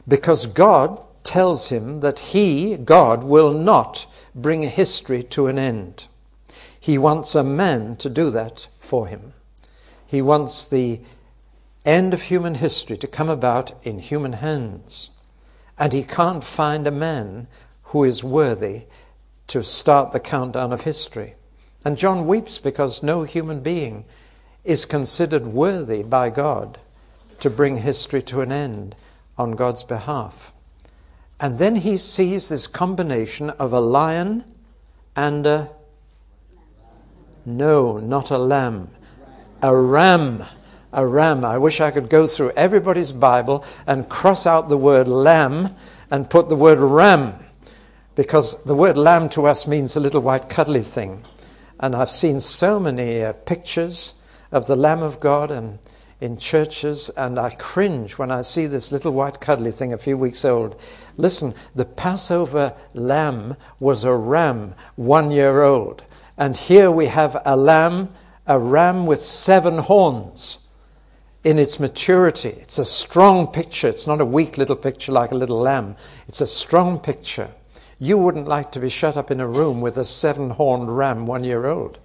because God tells him that he, God, will not bring history to an end. He wants a man to do that for him. He wants the end of human history to come about in human hands. And he can't find a man who is worthy to start the countdown of history. And John weeps because no human being is considered worthy by God to bring history to an end on God's behalf. And then he sees this combination of a lion and a. No, not a lamb. A ram. A ram. I wish I could go through everybody's Bible and cross out the word lamb and put the word ram. Because the word lamb to us means a little white cuddly thing. And I've seen so many uh, pictures of the Lamb of God and in churches, and I cringe when I see this little white cuddly thing a few weeks old. Listen, the Passover lamb was a ram one year old. And here we have a lamb, a ram with seven horns in its maturity. It's a strong picture. It's not a weak little picture like a little lamb. It's a strong picture. You wouldn't like to be shut up in a room with a seven horned ram one year old.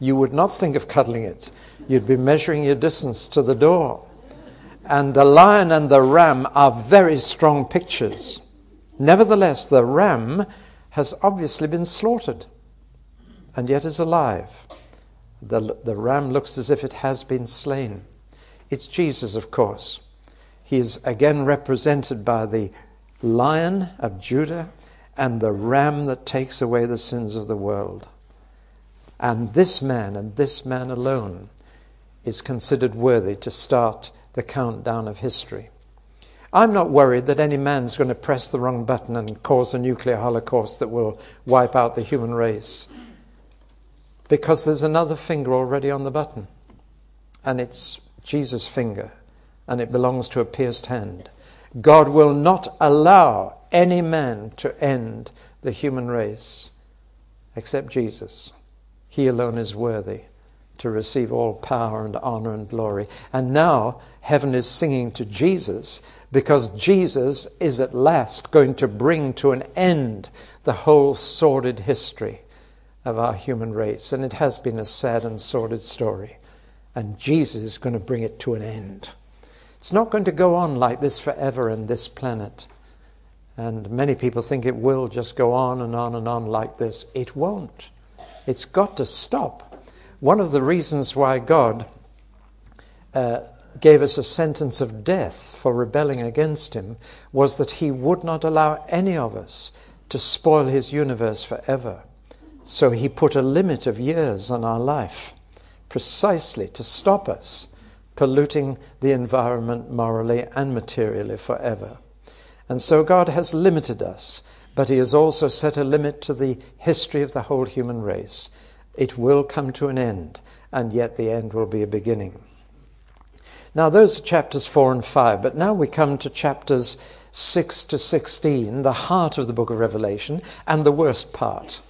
You would not think of cuddling it you'd be measuring your distance to the door. And the lion and the ram are very strong pictures. Nevertheless, the ram has obviously been slaughtered and yet is alive. The, the ram looks as if it has been slain. It's Jesus, of course. He is again represented by the lion of Judah and the ram that takes away the sins of the world. And this man and this man alone is considered worthy to start the countdown of history. I'm not worried that any man's going to press the wrong button and cause a nuclear holocaust that will wipe out the human race. Because there's another finger already on the button. And it's Jesus' finger. And it belongs to a pierced hand. God will not allow any man to end the human race except Jesus. He alone is worthy to receive all power and honor and glory. And now heaven is singing to Jesus because Jesus is at last going to bring to an end the whole sordid history of our human race. And it has been a sad and sordid story. And Jesus is going to bring it to an end. It's not going to go on like this forever in this planet. And many people think it will just go on and on and on like this. It won't. It's got to stop one of the reasons why God uh, gave us a sentence of death for rebelling against Him was that He would not allow any of us to spoil His universe forever. So He put a limit of years on our life precisely to stop us polluting the environment morally and materially forever. And so God has limited us, but He has also set a limit to the history of the whole human race. It will come to an end, and yet the end will be a beginning. Now, those are chapters 4 and 5, but now we come to chapters 6 to 16, the heart of the book of Revelation, and the worst part.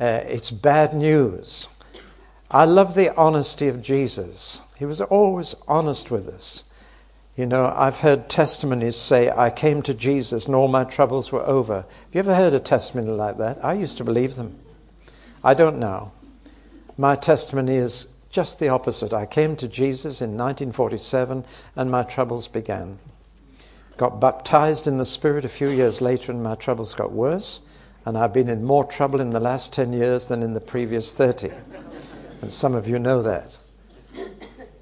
Uh, it's bad news. I love the honesty of Jesus. He was always honest with us. You know, I've heard testimonies say, I came to Jesus and all my troubles were over. Have you ever heard a testimony like that? I used to believe them. I don't now. My testimony is just the opposite. I came to Jesus in 1947 and my troubles began. Got baptized in the Spirit a few years later and my troubles got worse. And I've been in more trouble in the last 10 years than in the previous 30. And some of you know that.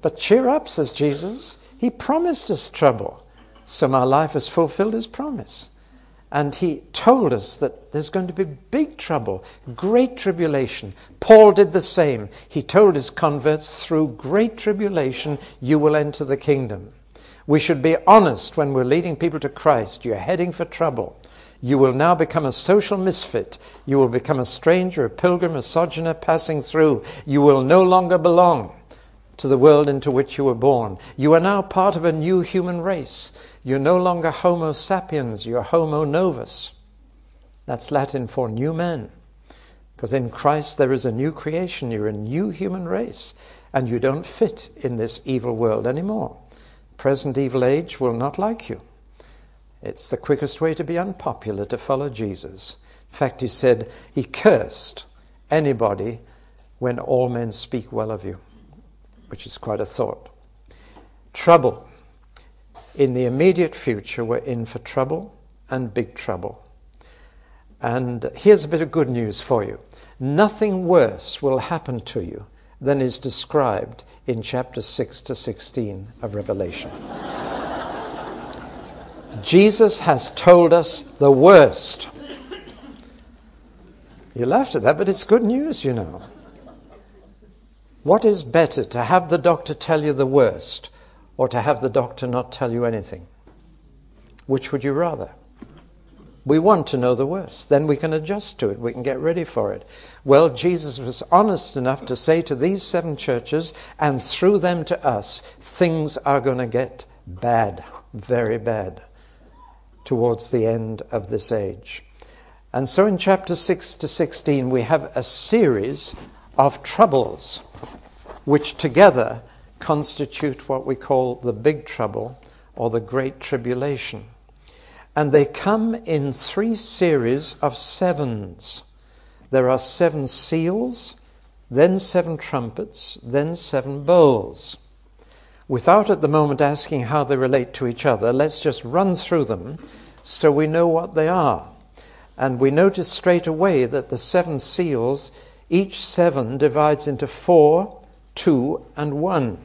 But cheer up, says Jesus. He promised us trouble. So my life has fulfilled his promise. And he told us that there's going to be big trouble, great tribulation. Paul did the same. He told his converts, through great tribulation, you will enter the kingdom. We should be honest when we're leading people to Christ. You're heading for trouble. You will now become a social misfit. You will become a stranger, a pilgrim, a sojourner passing through. You will no longer belong to the world into which you were born. You are now part of a new human race. You're no longer Homo sapiens, you're Homo novus. That's Latin for new man. Because in Christ there is a new creation, you're a new human race, and you don't fit in this evil world anymore. Present evil age will not like you. It's the quickest way to be unpopular to follow Jesus. In fact, he said he cursed anybody when all men speak well of you, which is quite a thought. Trouble. In the immediate future, we're in for trouble and big trouble. And here's a bit of good news for you nothing worse will happen to you than is described in chapter 6 to 16 of Revelation. <laughs> Jesus has told us the worst. You laughed at that, but it's good news, you know. What is better, to have the doctor tell you the worst or to have the doctor not tell you anything? Which would you rather? We want to know the worst. Then we can adjust to it. We can get ready for it. Well, Jesus was honest enough to say to these seven churches and through them to us, things are going to get bad, very bad, towards the end of this age. And so in chapter 6 to 16, we have a series of troubles which together constitute what we call the big trouble or the great tribulation. And they come in three series of sevens. There are seven seals, then seven trumpets, then seven bowls. Without at the moment asking how they relate to each other, let's just run through them so we know what they are. And we notice straight away that the seven seals, each seven divides into four, two, and one.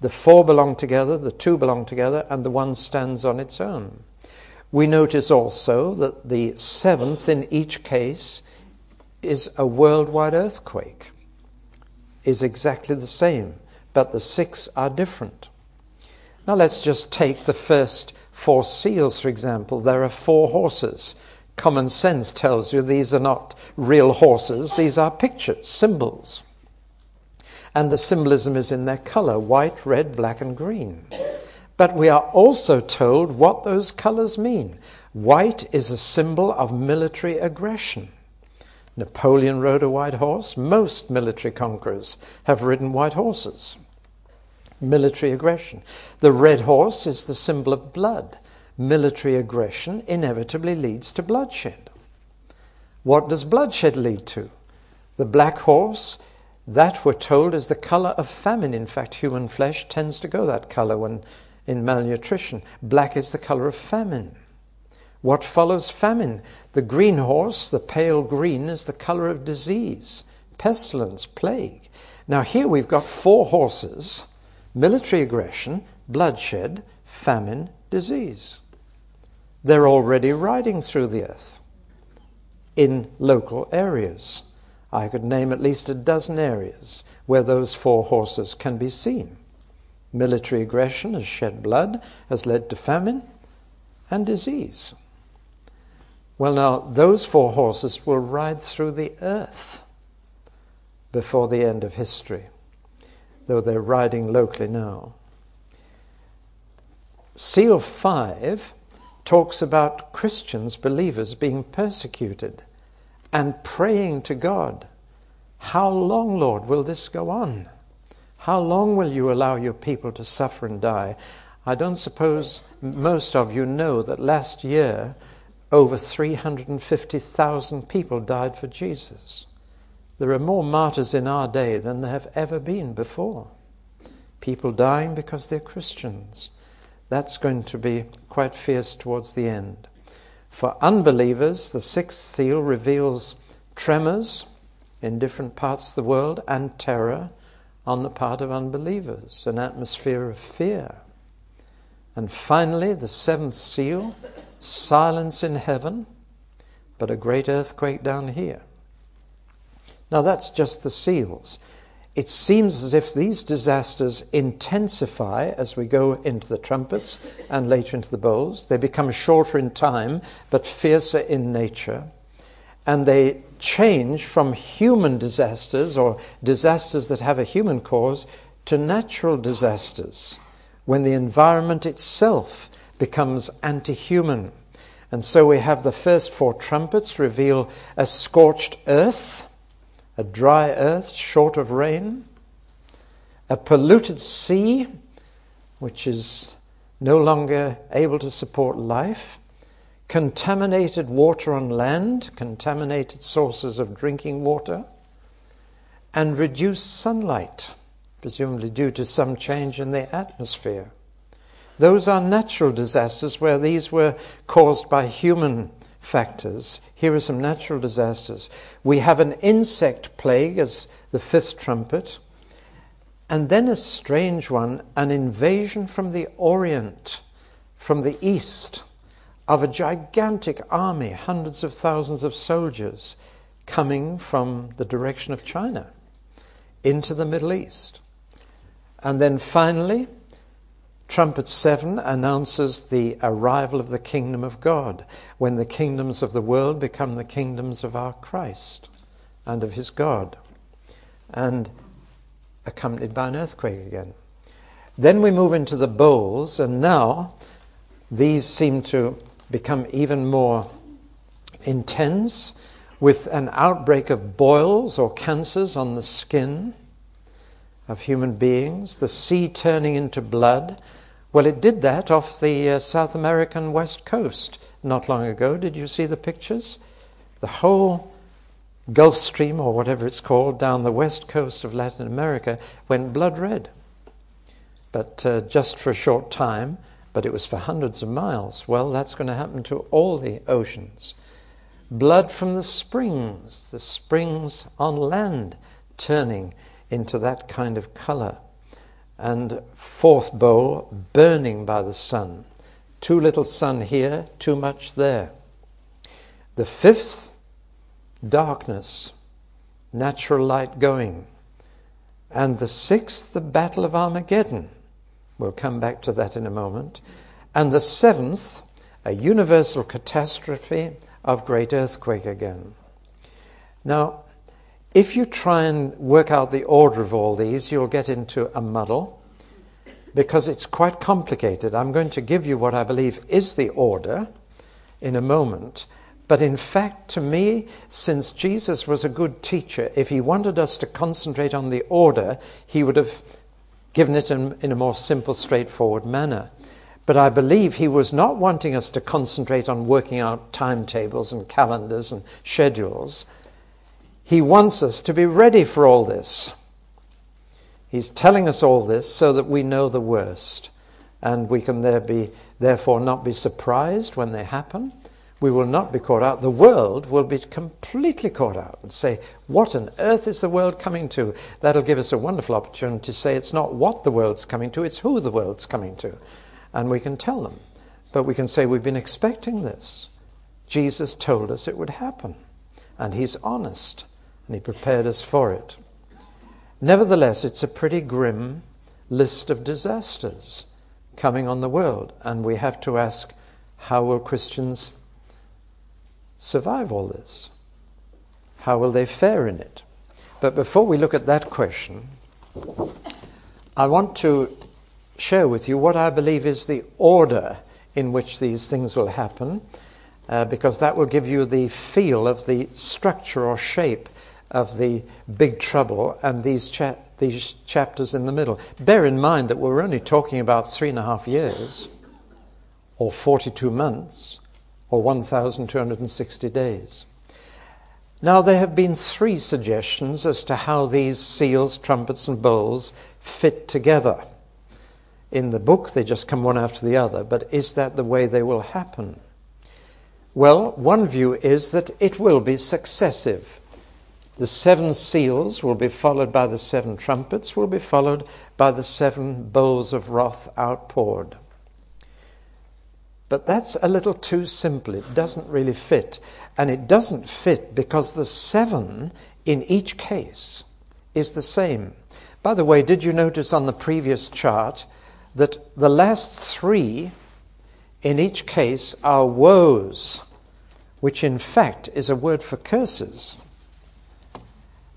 The four belong together, the two belong together, and the one stands on its own. We notice also that the seventh in each case is a worldwide earthquake, is exactly the same, but the six are different. Now let's just take the first four seals, for example. There are four horses. Common sense tells you these are not real horses, these are pictures, symbols. And the symbolism is in their color white, red, black, and green. But we are also told what those colors mean. White is a symbol of military aggression. Napoleon rode a white horse. Most military conquerors have ridden white horses. Military aggression. The red horse is the symbol of blood. Military aggression inevitably leads to bloodshed. What does bloodshed lead to? The black horse, that we're told is the color of famine. In fact, human flesh tends to go that color when in malnutrition. Black is the color of famine. What follows famine? The green horse, the pale green, is the color of disease, pestilence, plague. Now, here we've got four horses military aggression, bloodshed, famine, disease. They're already riding through the earth in local areas. I could name at least a dozen areas where those four horses can be seen. Military aggression has shed blood, has led to famine and disease. Well, now, those four horses will ride through the earth before the end of history, though they're riding locally now. Seal 5 talks about Christians, believers, being persecuted and praying to God. How long, Lord, will this go on? How long will you allow your people to suffer and die? I don't suppose most of you know that last year over 350,000 people died for Jesus. There are more martyrs in our day than there have ever been before. People dying because they're Christians. That's going to be quite fierce towards the end. For unbelievers, the sixth seal reveals tremors in different parts of the world and terror on the part of unbelievers, an atmosphere of fear. And finally, the seventh seal silence in heaven, but a great earthquake down here. Now, that's just the seals. It seems as if these disasters intensify as we go into the trumpets and later into the bowls. They become shorter in time, but fiercer in nature. And they change from human disasters or disasters that have a human cause to natural disasters when the environment itself becomes anti human. And so we have the first four trumpets reveal a scorched earth, a dry earth short of rain, a polluted sea, which is no longer able to support life, contaminated water on land, contaminated sources of drinking water, and reduced sunlight, presumably due to some change in the atmosphere. Those are natural disasters where these were caused by human factors. Here are some natural disasters. We have an insect plague as the fifth trumpet, and then a strange one an invasion from the Orient, from the East, of a gigantic army, hundreds of thousands of soldiers coming from the direction of China into the Middle East. And then finally, Trumpet 7 announces the arrival of the kingdom of God, when the kingdoms of the world become the kingdoms of our Christ and of his God, and accompanied by an earthquake again. Then we move into the bowls, and now these seem to become even more intense with an outbreak of boils or cancers on the skin of human beings, the sea turning into blood. Well, it did that off the uh, South American west coast not long ago. Did you see the pictures? The whole Gulf Stream, or whatever it's called, down the west coast of Latin America went blood red. But uh, just for a short time, but it was for hundreds of miles. Well, that's going to happen to all the oceans. Blood from the springs, the springs on land turning into that kind of color. And fourth bowl, burning by the sun. Too little sun here, too much there. The fifth, darkness, natural light going. And the sixth, the Battle of Armageddon. We'll come back to that in a moment. And the seventh, a universal catastrophe of great earthquake again. Now, if you try and work out the order of all these, you'll get into a muddle because it's quite complicated. I'm going to give you what I believe is the order in a moment. But in fact, to me, since Jesus was a good teacher, if he wanted us to concentrate on the order, he would have given it in, in, a more simple, straightforward manner. But I believe he was not wanting us to concentrate on working out timetables and calendars and schedules. He wants us to be ready for all this. He's telling us all this so that we know the worst and we can there be, therefore not be surprised when they happen. We will not be caught out. The world will be completely caught out and say, What on earth is the world coming to? That'll give us a wonderful opportunity to say it's not what the world's coming to, it's who the world's coming to. And we can tell them. But we can say, We've been expecting this. Jesus told us it would happen. And He's honest and He prepared us for it. Nevertheless, it's a pretty grim list of disasters coming on the world, and we have to ask how will Christians survive all this? How will they fare in it? But before we look at that question, I want to share with you what I believe is the order in which these things will happen, uh, because that will give you the feel of the structure or shape of the big trouble and these, cha- these chapters in the middle. Bear in mind that we're only talking about three and a half years, or 42 months, or 1,260 days. Now, there have been three suggestions as to how these seals, trumpets, and bowls fit together. In the book, they just come one after the other, but is that the way they will happen? Well, one view is that it will be successive. The seven seals will be followed by the seven trumpets, will be followed by the seven bowls of wrath outpoured. But that's a little too simple. It doesn't really fit. And it doesn't fit because the seven in each case is the same. By the way, did you notice on the previous chart that the last three in each case are woes, which in fact is a word for curses?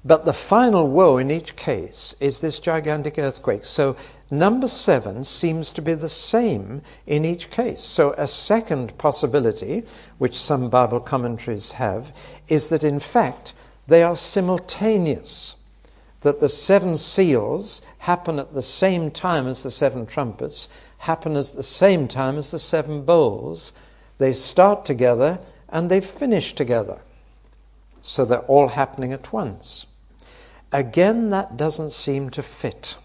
But the final woe in each case is this gigantic earthquake. So number seven seems to be the same in each case. So a second possibility, which some Bible commentaries have, is that in fact they are simultaneous. That the seven seals happen at the same time as the seven trumpets happen at the same time as the seven bowls. They start together and they finish together. So they're all happening at once. Again, that doesn't seem to fit.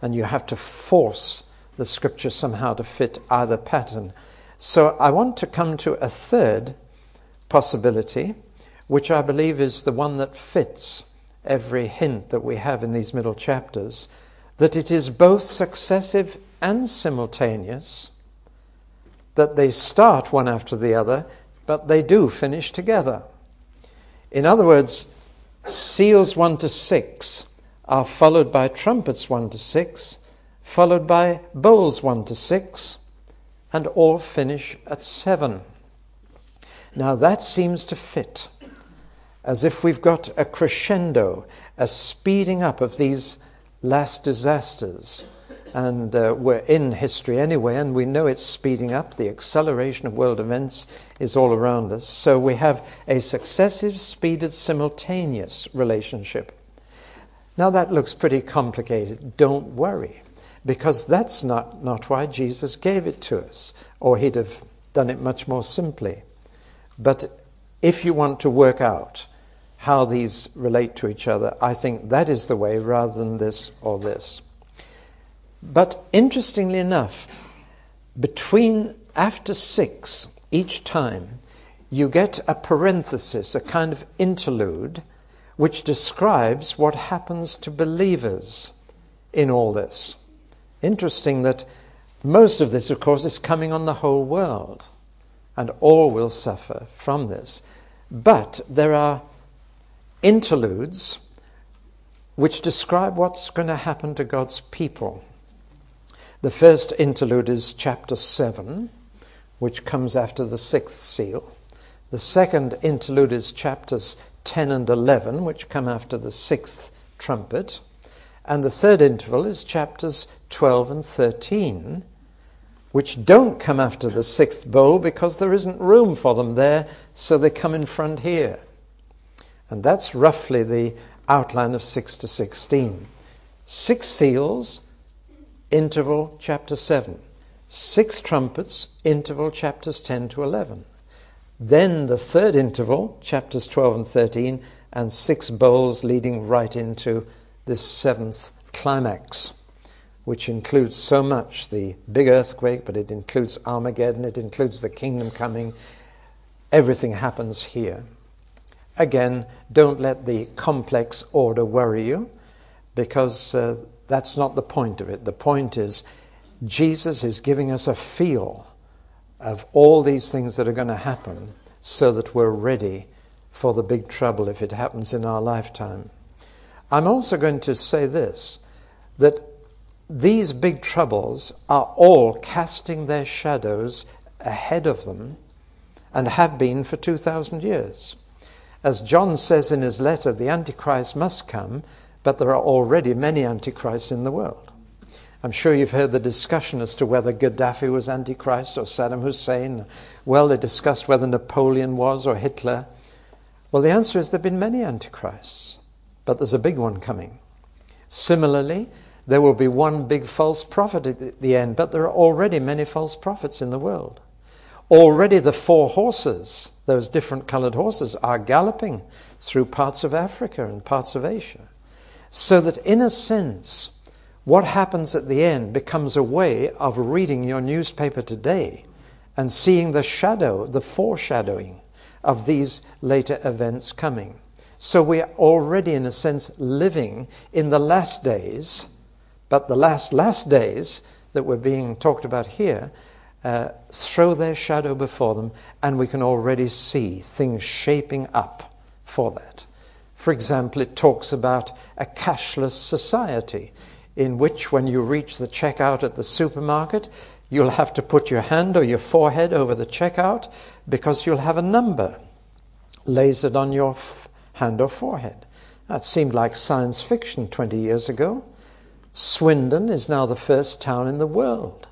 And you have to force the scripture somehow to fit either pattern. So I want to come to a third possibility, which I believe is the one that fits every hint that we have in these middle chapters that it is both successive and simultaneous, that they start one after the other, but they do finish together. In other words, seals 1 to 6 are followed by trumpets 1 to 6, followed by bowls 1 to 6, and all finish at 7. Now that seems to fit, as if we've got a crescendo, a speeding up of these last disasters. And uh, we're in history anyway, and we know it's speeding up. The acceleration of world events is all around us. So we have a successive, speeded, simultaneous relationship. Now that looks pretty complicated. Don't worry, because that's not, not why Jesus gave it to us, or he'd have done it much more simply. But if you want to work out how these relate to each other, I think that is the way rather than this or this. But interestingly enough, between after six each time, you get a parenthesis, a kind of interlude, which describes what happens to believers in all this. Interesting that most of this, of course, is coming on the whole world and all will suffer from this. But there are interludes which describe what's going to happen to God's people. The first interlude is chapter 7, which comes after the sixth seal. The second interlude is chapters 10 and 11, which come after the sixth trumpet. And the third interval is chapters 12 and 13, which don't come after the sixth bowl because there isn't room for them there, so they come in front here. And that's roughly the outline of 6 to 16. Six seals, interval chapter 7. Six trumpets, interval chapters 10 to 11. Then the third interval, chapters 12 and 13, and six bowls leading right into this seventh climax which includes so much the big earthquake, but it includes Armageddon, it includes the kingdom coming. Everything happens here. Again, don't let the complex order worry you, because uh, that's not the point of it. The point is, Jesus is giving us a feel of all these things that are going to happen so that we're ready for the big trouble if it happens in our lifetime. I'm also going to say this that these big troubles are all casting their shadows ahead of them and have been for 2,000 years. As John says in his letter, the Antichrist must come, but there are already many Antichrists in the world. I'm sure you've heard the discussion as to whether Gaddafi was Antichrist or Saddam Hussein. Well, they discussed whether Napoleon was or Hitler. Well, the answer is there have been many Antichrists, but there's a big one coming. Similarly, there will be one big false prophet at the end, but there are already many false prophets in the world. Already the four horses, those different colored horses, are galloping through parts of Africa and parts of Asia. So that, in a sense, what happens at the end becomes a way of reading your newspaper today and seeing the shadow, the foreshadowing of these later events coming. So we are already, in a sense, living in the last days but the last, last days that were being talked about here uh, throw their shadow before them, and we can already see things shaping up for that. For example, it talks about a cashless society in which, when you reach the checkout at the supermarket, you'll have to put your hand or your forehead over the checkout because you'll have a number lasered on your hand or forehead. That seemed like science fiction 20 years ago. Swindon is now the first town in the world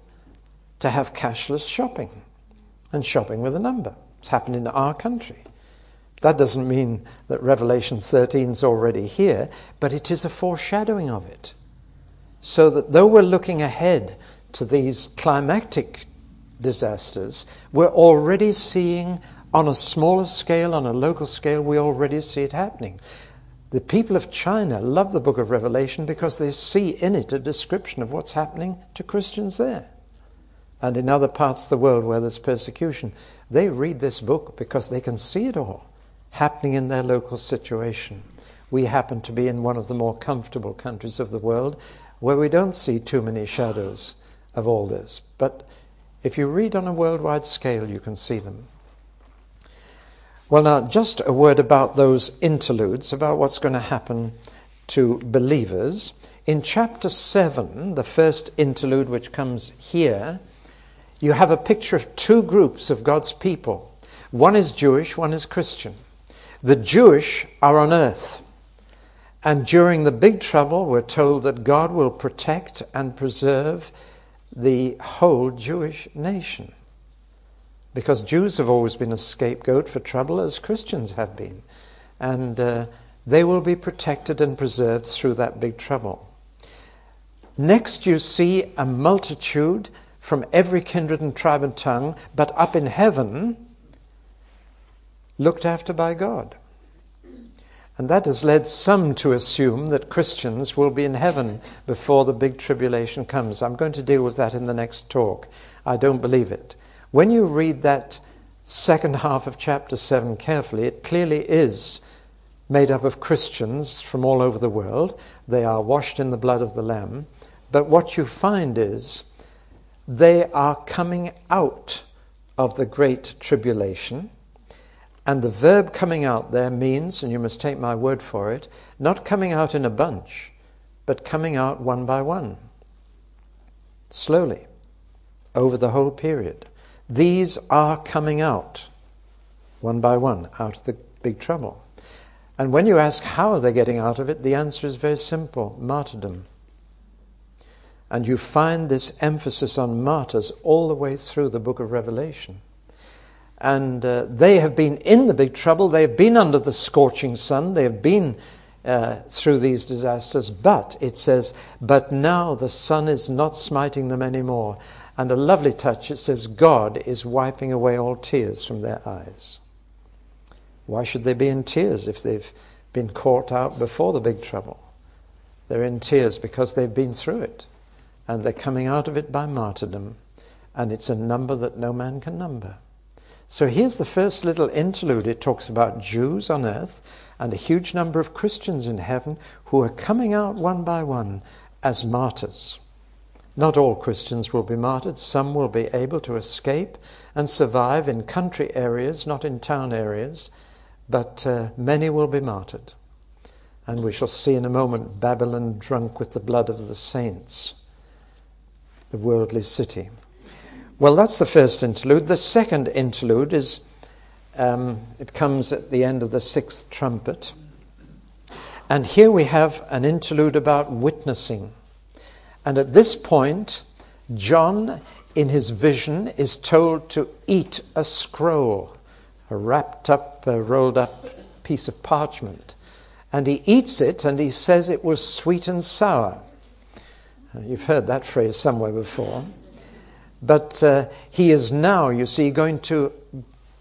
to have cashless shopping and shopping with a number. It's happened in our country. That doesn't mean that Revelation 13 is already here, but it is a foreshadowing of it. So that though we're looking ahead to these climactic disasters, we're already seeing on a smaller scale, on a local scale, we already see it happening. The people of China love the book of Revelation because they see in it a description of what's happening to Christians there. And in other parts of the world where there's persecution, they read this book because they can see it all happening in their local situation. We happen to be in one of the more comfortable countries of the world where we don't see too many shadows of all this. But if you read on a worldwide scale, you can see them. Well, now, just a word about those interludes, about what's going to happen to believers. In chapter 7, the first interlude which comes here, you have a picture of two groups of God's people. One is Jewish, one is Christian. The Jewish are on earth. And during the big trouble, we're told that God will protect and preserve the whole Jewish nation. Because Jews have always been a scapegoat for trouble, as Christians have been. And uh, they will be protected and preserved through that big trouble. Next, you see a multitude from every kindred and tribe and tongue, but up in heaven, looked after by God. And that has led some to assume that Christians will be in heaven before the big tribulation comes. I'm going to deal with that in the next talk. I don't believe it. When you read that second half of chapter 7 carefully, it clearly is made up of Christians from all over the world. They are washed in the blood of the Lamb. But what you find is they are coming out of the great tribulation and the verb coming out there means, and you must take my word for it, not coming out in a bunch, but coming out one by one, slowly, over the whole period. These are coming out one by one out of the big trouble. And when you ask how are they getting out of it, the answer is very simple martyrdom. And you find this emphasis on martyrs all the way through the book of Revelation and uh, they have been in the big trouble. They have been under the scorching sun. They have been uh, through these disasters. But it says, but now the sun is not smiting them anymore. And a lovely touch, it says, God is wiping away all tears from their eyes. Why should they be in tears if they've been caught out before the big trouble? They're in tears because they've been through it. And they're coming out of it by martyrdom. And it's a number that no man can number. So here's the first little interlude. It talks about Jews on earth and a huge number of Christians in heaven who are coming out one by one as martyrs. Not all Christians will be martyred. Some will be able to escape and survive in country areas, not in town areas, but uh, many will be martyred. And we shall see in a moment Babylon drunk with the blood of the saints, the worldly city. Well, that's the first interlude. The second interlude is um, it comes at the end of the sixth trumpet. And here we have an interlude about witnessing. And at this point, John, in his vision, is told to eat a scroll, a wrapped up, a rolled up piece of parchment. And he eats it and he says it was sweet and sour. You've heard that phrase somewhere before. But uh, he is now, you see, going to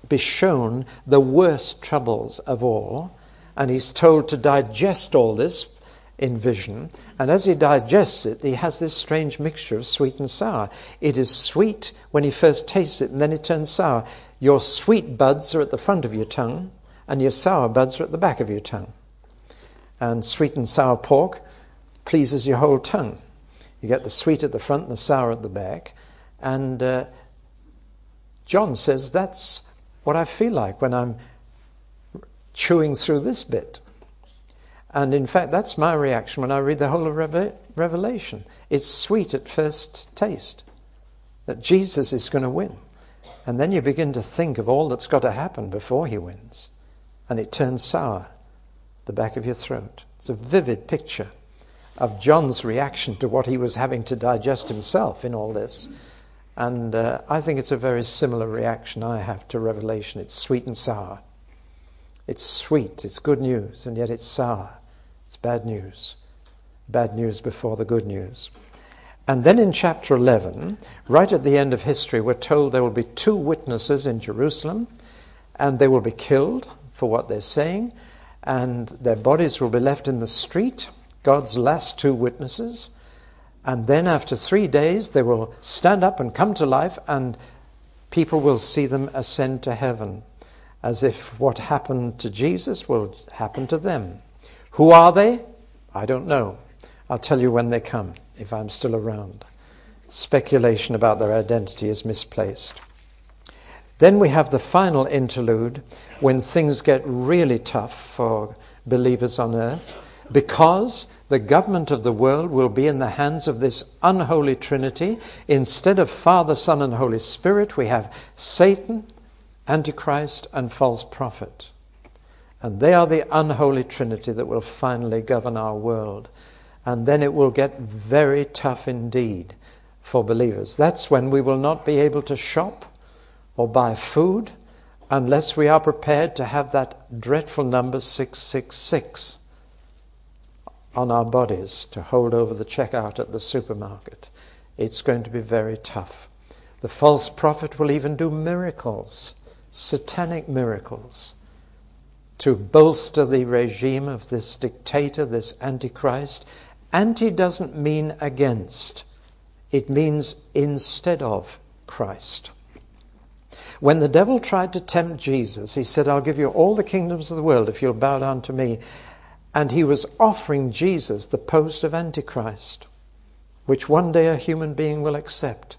be shown the worst troubles of all. And he's told to digest all this in vision. And as he digests it, he has this strange mixture of sweet and sour. It is sweet when he first tastes it, and then it turns sour. Your sweet buds are at the front of your tongue, and your sour buds are at the back of your tongue. And sweet and sour pork pleases your whole tongue. You get the sweet at the front and the sour at the back. And uh, John says that's what I feel like when I'm chewing through this bit. And in fact, that's my reaction when I read the whole of Revelation. It's sweet at first taste that Jesus is going to win. And then you begin to think of all that's got to happen before he wins. And it turns sour, the back of your throat. It's a vivid picture of John's reaction to what he was having to digest himself in all this. And uh, I think it's a very similar reaction I have to Revelation. It's sweet and sour. It's sweet, it's good news, and yet it's sour. It's bad news. Bad news before the good news. And then in chapter 11, right at the end of history, we're told there will be two witnesses in Jerusalem, and they will be killed for what they're saying, and their bodies will be left in the street, God's last two witnesses. And then after three days, they will stand up and come to life, and people will see them ascend to heaven, as if what happened to Jesus will happen to them. Who are they? I don't know. I'll tell you when they come, if I'm still around. Speculation about their identity is misplaced. Then we have the final interlude when things get really tough for believers on earth because the government of the world will be in the hands of this unholy Trinity. Instead of Father, Son, and Holy Spirit, we have Satan, Antichrist, and false prophet. And they are the unholy Trinity that will finally govern our world. And then it will get very tough indeed for believers. That's when we will not be able to shop or buy food unless we are prepared to have that dreadful number 666 on our bodies to hold over the checkout at the supermarket. It's going to be very tough. The false prophet will even do miracles, satanic miracles, to bolster the regime of this dictator, this antichrist. Anti doesn't mean against, it means instead of Christ. When the devil tried to tempt Jesus, he said, I'll give you all the kingdoms of the world if you'll bow down to me. And he was offering Jesus the post of Antichrist, which one day a human being will accept.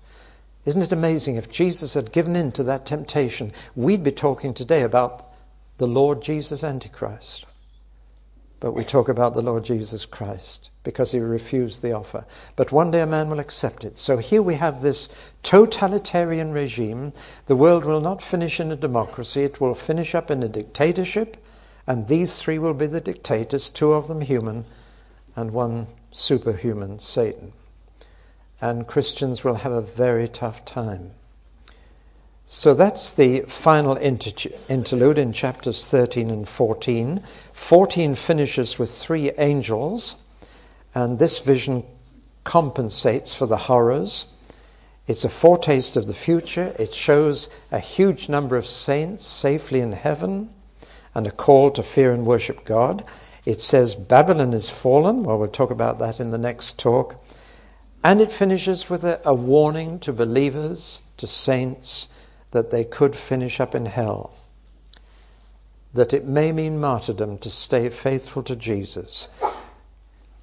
Isn't it amazing if Jesus had given in to that temptation, we'd be talking today about the Lord Jesus Antichrist. But we talk about the Lord Jesus Christ because he refused the offer. But one day a man will accept it. So here we have this totalitarian regime. The world will not finish in a democracy, it will finish up in a dictatorship and these three will be the dictators, two of them human, and one superhuman, Satan. And Christians will have a very tough time. So that's the final interlude in chapters 13 and 14. 14 finishes with three angels, and this vision compensates for the horrors. It's a foretaste of the future. It shows a huge number of saints safely in heaven and a call to fear and worship God. It says Babylon is fallen. Well, we'll talk about that in the next talk. And it finishes with a, a warning to believers, to saints, that they could finish up in hell. That it may mean martyrdom to stay faithful to Jesus.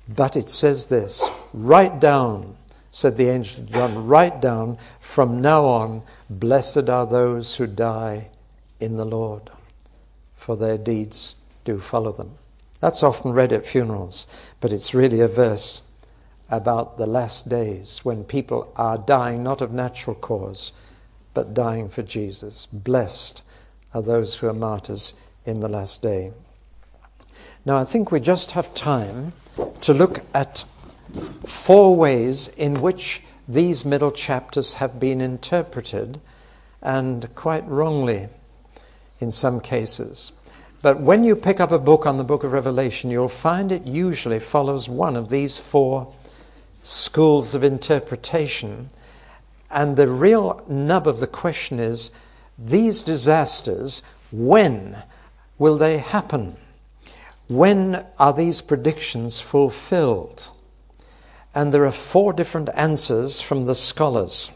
But it says this write down, said the angel John, write down, from now on, blessed are those who die in the Lord for their deeds do follow them. That's often read at funerals, but it's really a verse about the last days when people are dying not of natural cause, but dying for Jesus. Blessed are those who are martyrs in the last day. Now, I think we just have time to look at four ways in which these middle chapters have been interpreted, and quite wrongly in some cases. But when you pick up a book on the book of Revelation, you'll find it usually follows one of these four schools of interpretation. And the real nub of the question is these disasters, when will they happen? When are these predictions fulfilled? And there are four different answers from the scholars.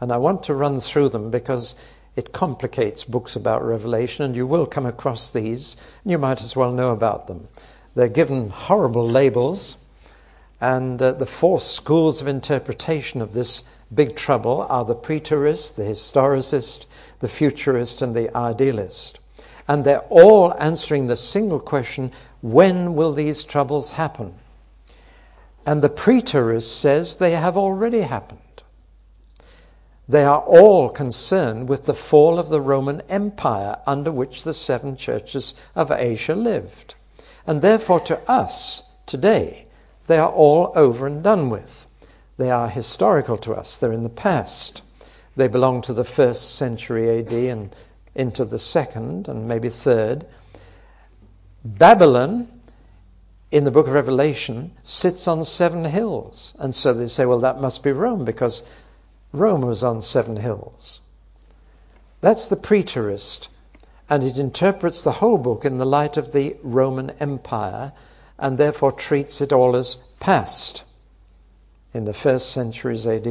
And I want to run through them because it complicates books about Revelation, and you will come across these, and you might as well know about them. They're given horrible labels, and uh, the four schools of interpretation of this big trouble are the preterist, the historicist, the futurist, and the idealist. And they're all answering the single question when will these troubles happen? And the preterist says they have already happened. They are all concerned with the fall of the Roman Empire under which the seven churches of Asia lived. And therefore, to us today, they are all over and done with. They are historical to us, they're in the past. They belong to the first century AD and into the second and maybe third. Babylon in the book of Revelation sits on seven hills. And so they say, well, that must be Rome because Rome was on seven hills. That's the preterist, and it interprets the whole book in the light of the Roman Empire and therefore treats it all as past in the first centuries AD.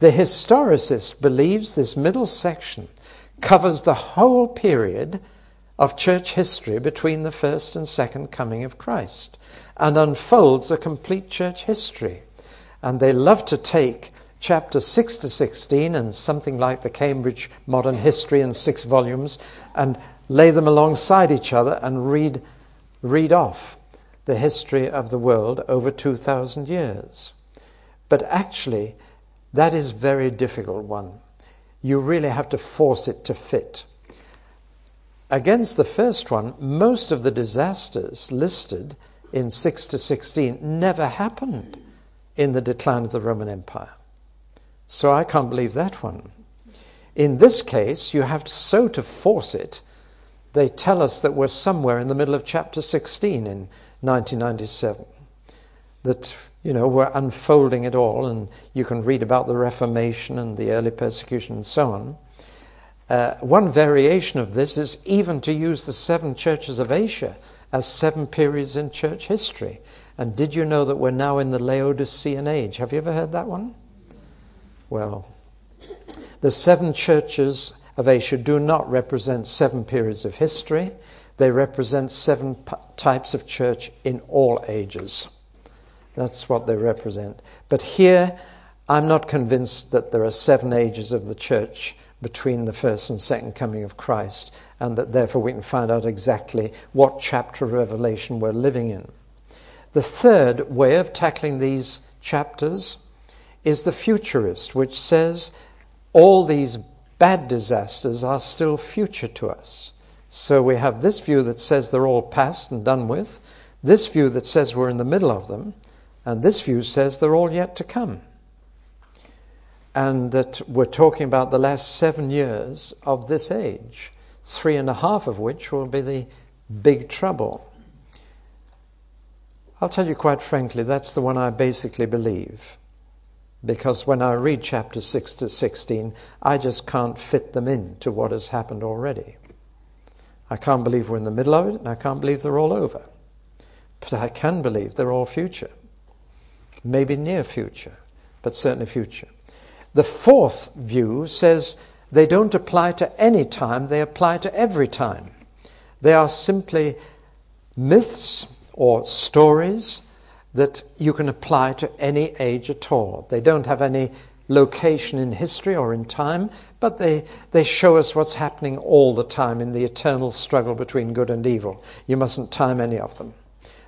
The historicist believes this middle section covers the whole period of church history between the first and second coming of Christ and unfolds a complete church history. And they love to take chapter 6 to 16 and something like the Cambridge Modern History in six volumes and lay them alongside each other and read, read off the history of the world over 2,000 years. But actually, that is very difficult one. You really have to force it to fit. Against the first one, most of the disasters listed in 6 to 16 never happened in the decline of the Roman Empire. So I can't believe that one. In this case, you have to, so to force it, they tell us that we're somewhere in the middle of chapter 16 in 1997. That, you know, we're unfolding it all, and you can read about the Reformation and the early persecution and so on. Uh, one variation of this is even to use the seven churches of Asia as seven periods in church history. And did you know that we're now in the Laodicean age? Have you ever heard that one? Well, the seven churches of Asia do not represent seven periods of history, they represent seven p- types of church in all ages. That's what they represent. But here, I'm not convinced that there are seven ages of the church between the first and second coming of Christ, and that therefore we can find out exactly what chapter of Revelation we're living in. The third way of tackling these chapters is the futurist, which says all these bad disasters are still future to us. So we have this view that says they're all past and done with, this view that says we're in the middle of them, and this view says they're all yet to come. And that we're talking about the last seven years of this age, three and a half of which will be the big trouble. I'll tell you quite frankly, that's the one I basically believe because when I read chapter 6 to 16, I just can't fit them into what has happened already. I can't believe we're in the middle of it, and I can't believe they're all over. But I can believe they're all future. Maybe near future, but certainly future. The fourth view says they don't apply to any time, they apply to every time. They are simply myths or stories that you can apply to any age at all. They don't have any location in history or in time, but they, they show us what's happening all the time in the eternal struggle between good and evil. You mustn't time any of them.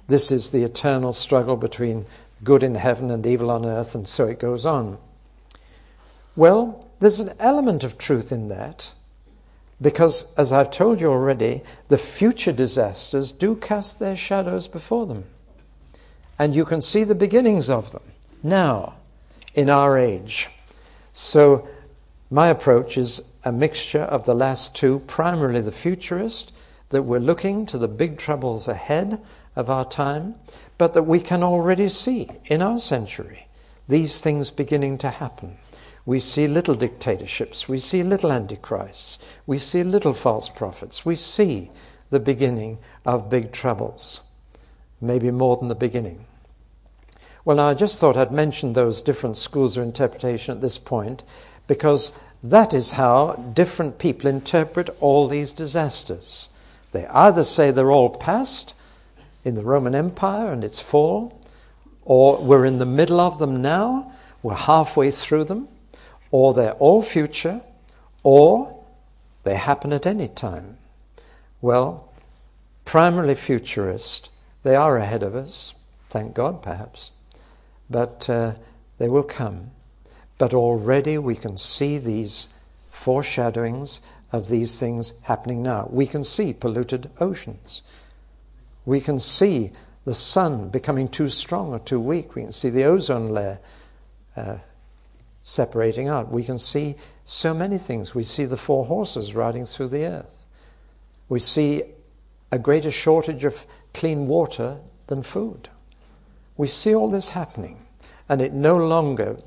This is the eternal struggle between good in heaven and evil on earth, and so it goes on. Well, there's an element of truth in that, because as I've told you already, the future disasters do cast their shadows before them and you can see the beginnings of them now in our age. So, my approach is a mixture of the last two, primarily the futurist, that we're looking to the big troubles ahead of our time, but that we can already see in our century these things beginning to happen. We see little dictatorships, we see little antichrists, we see little false prophets, we see the beginning of big troubles maybe more than the beginning. Well, now I just thought I'd mention those different schools of interpretation at this point because that is how different people interpret all these disasters. They either say they're all past in the Roman Empire and its fall, or we're in the middle of them now, we're halfway through them, or they're all future, or they happen at any time. Well, primarily futurist, they are ahead of us, thank God, perhaps, but uh, they will come. But already we can see these foreshadowings of these things happening now. We can see polluted oceans. We can see the sun becoming too strong or too weak. We can see the ozone layer uh, separating out. We can see so many things. We see the four horses riding through the earth. We see a greater shortage of clean water than food. We see all this happening, and it no longer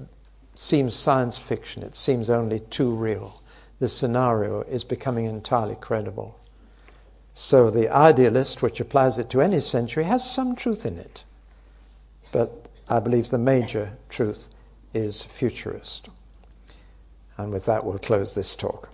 seems science fiction, it seems only too real. The scenario is becoming entirely credible. So the idealist, which applies it to any century, has some truth in it. But I believe the major truth is futurist. And with that, we'll close this talk.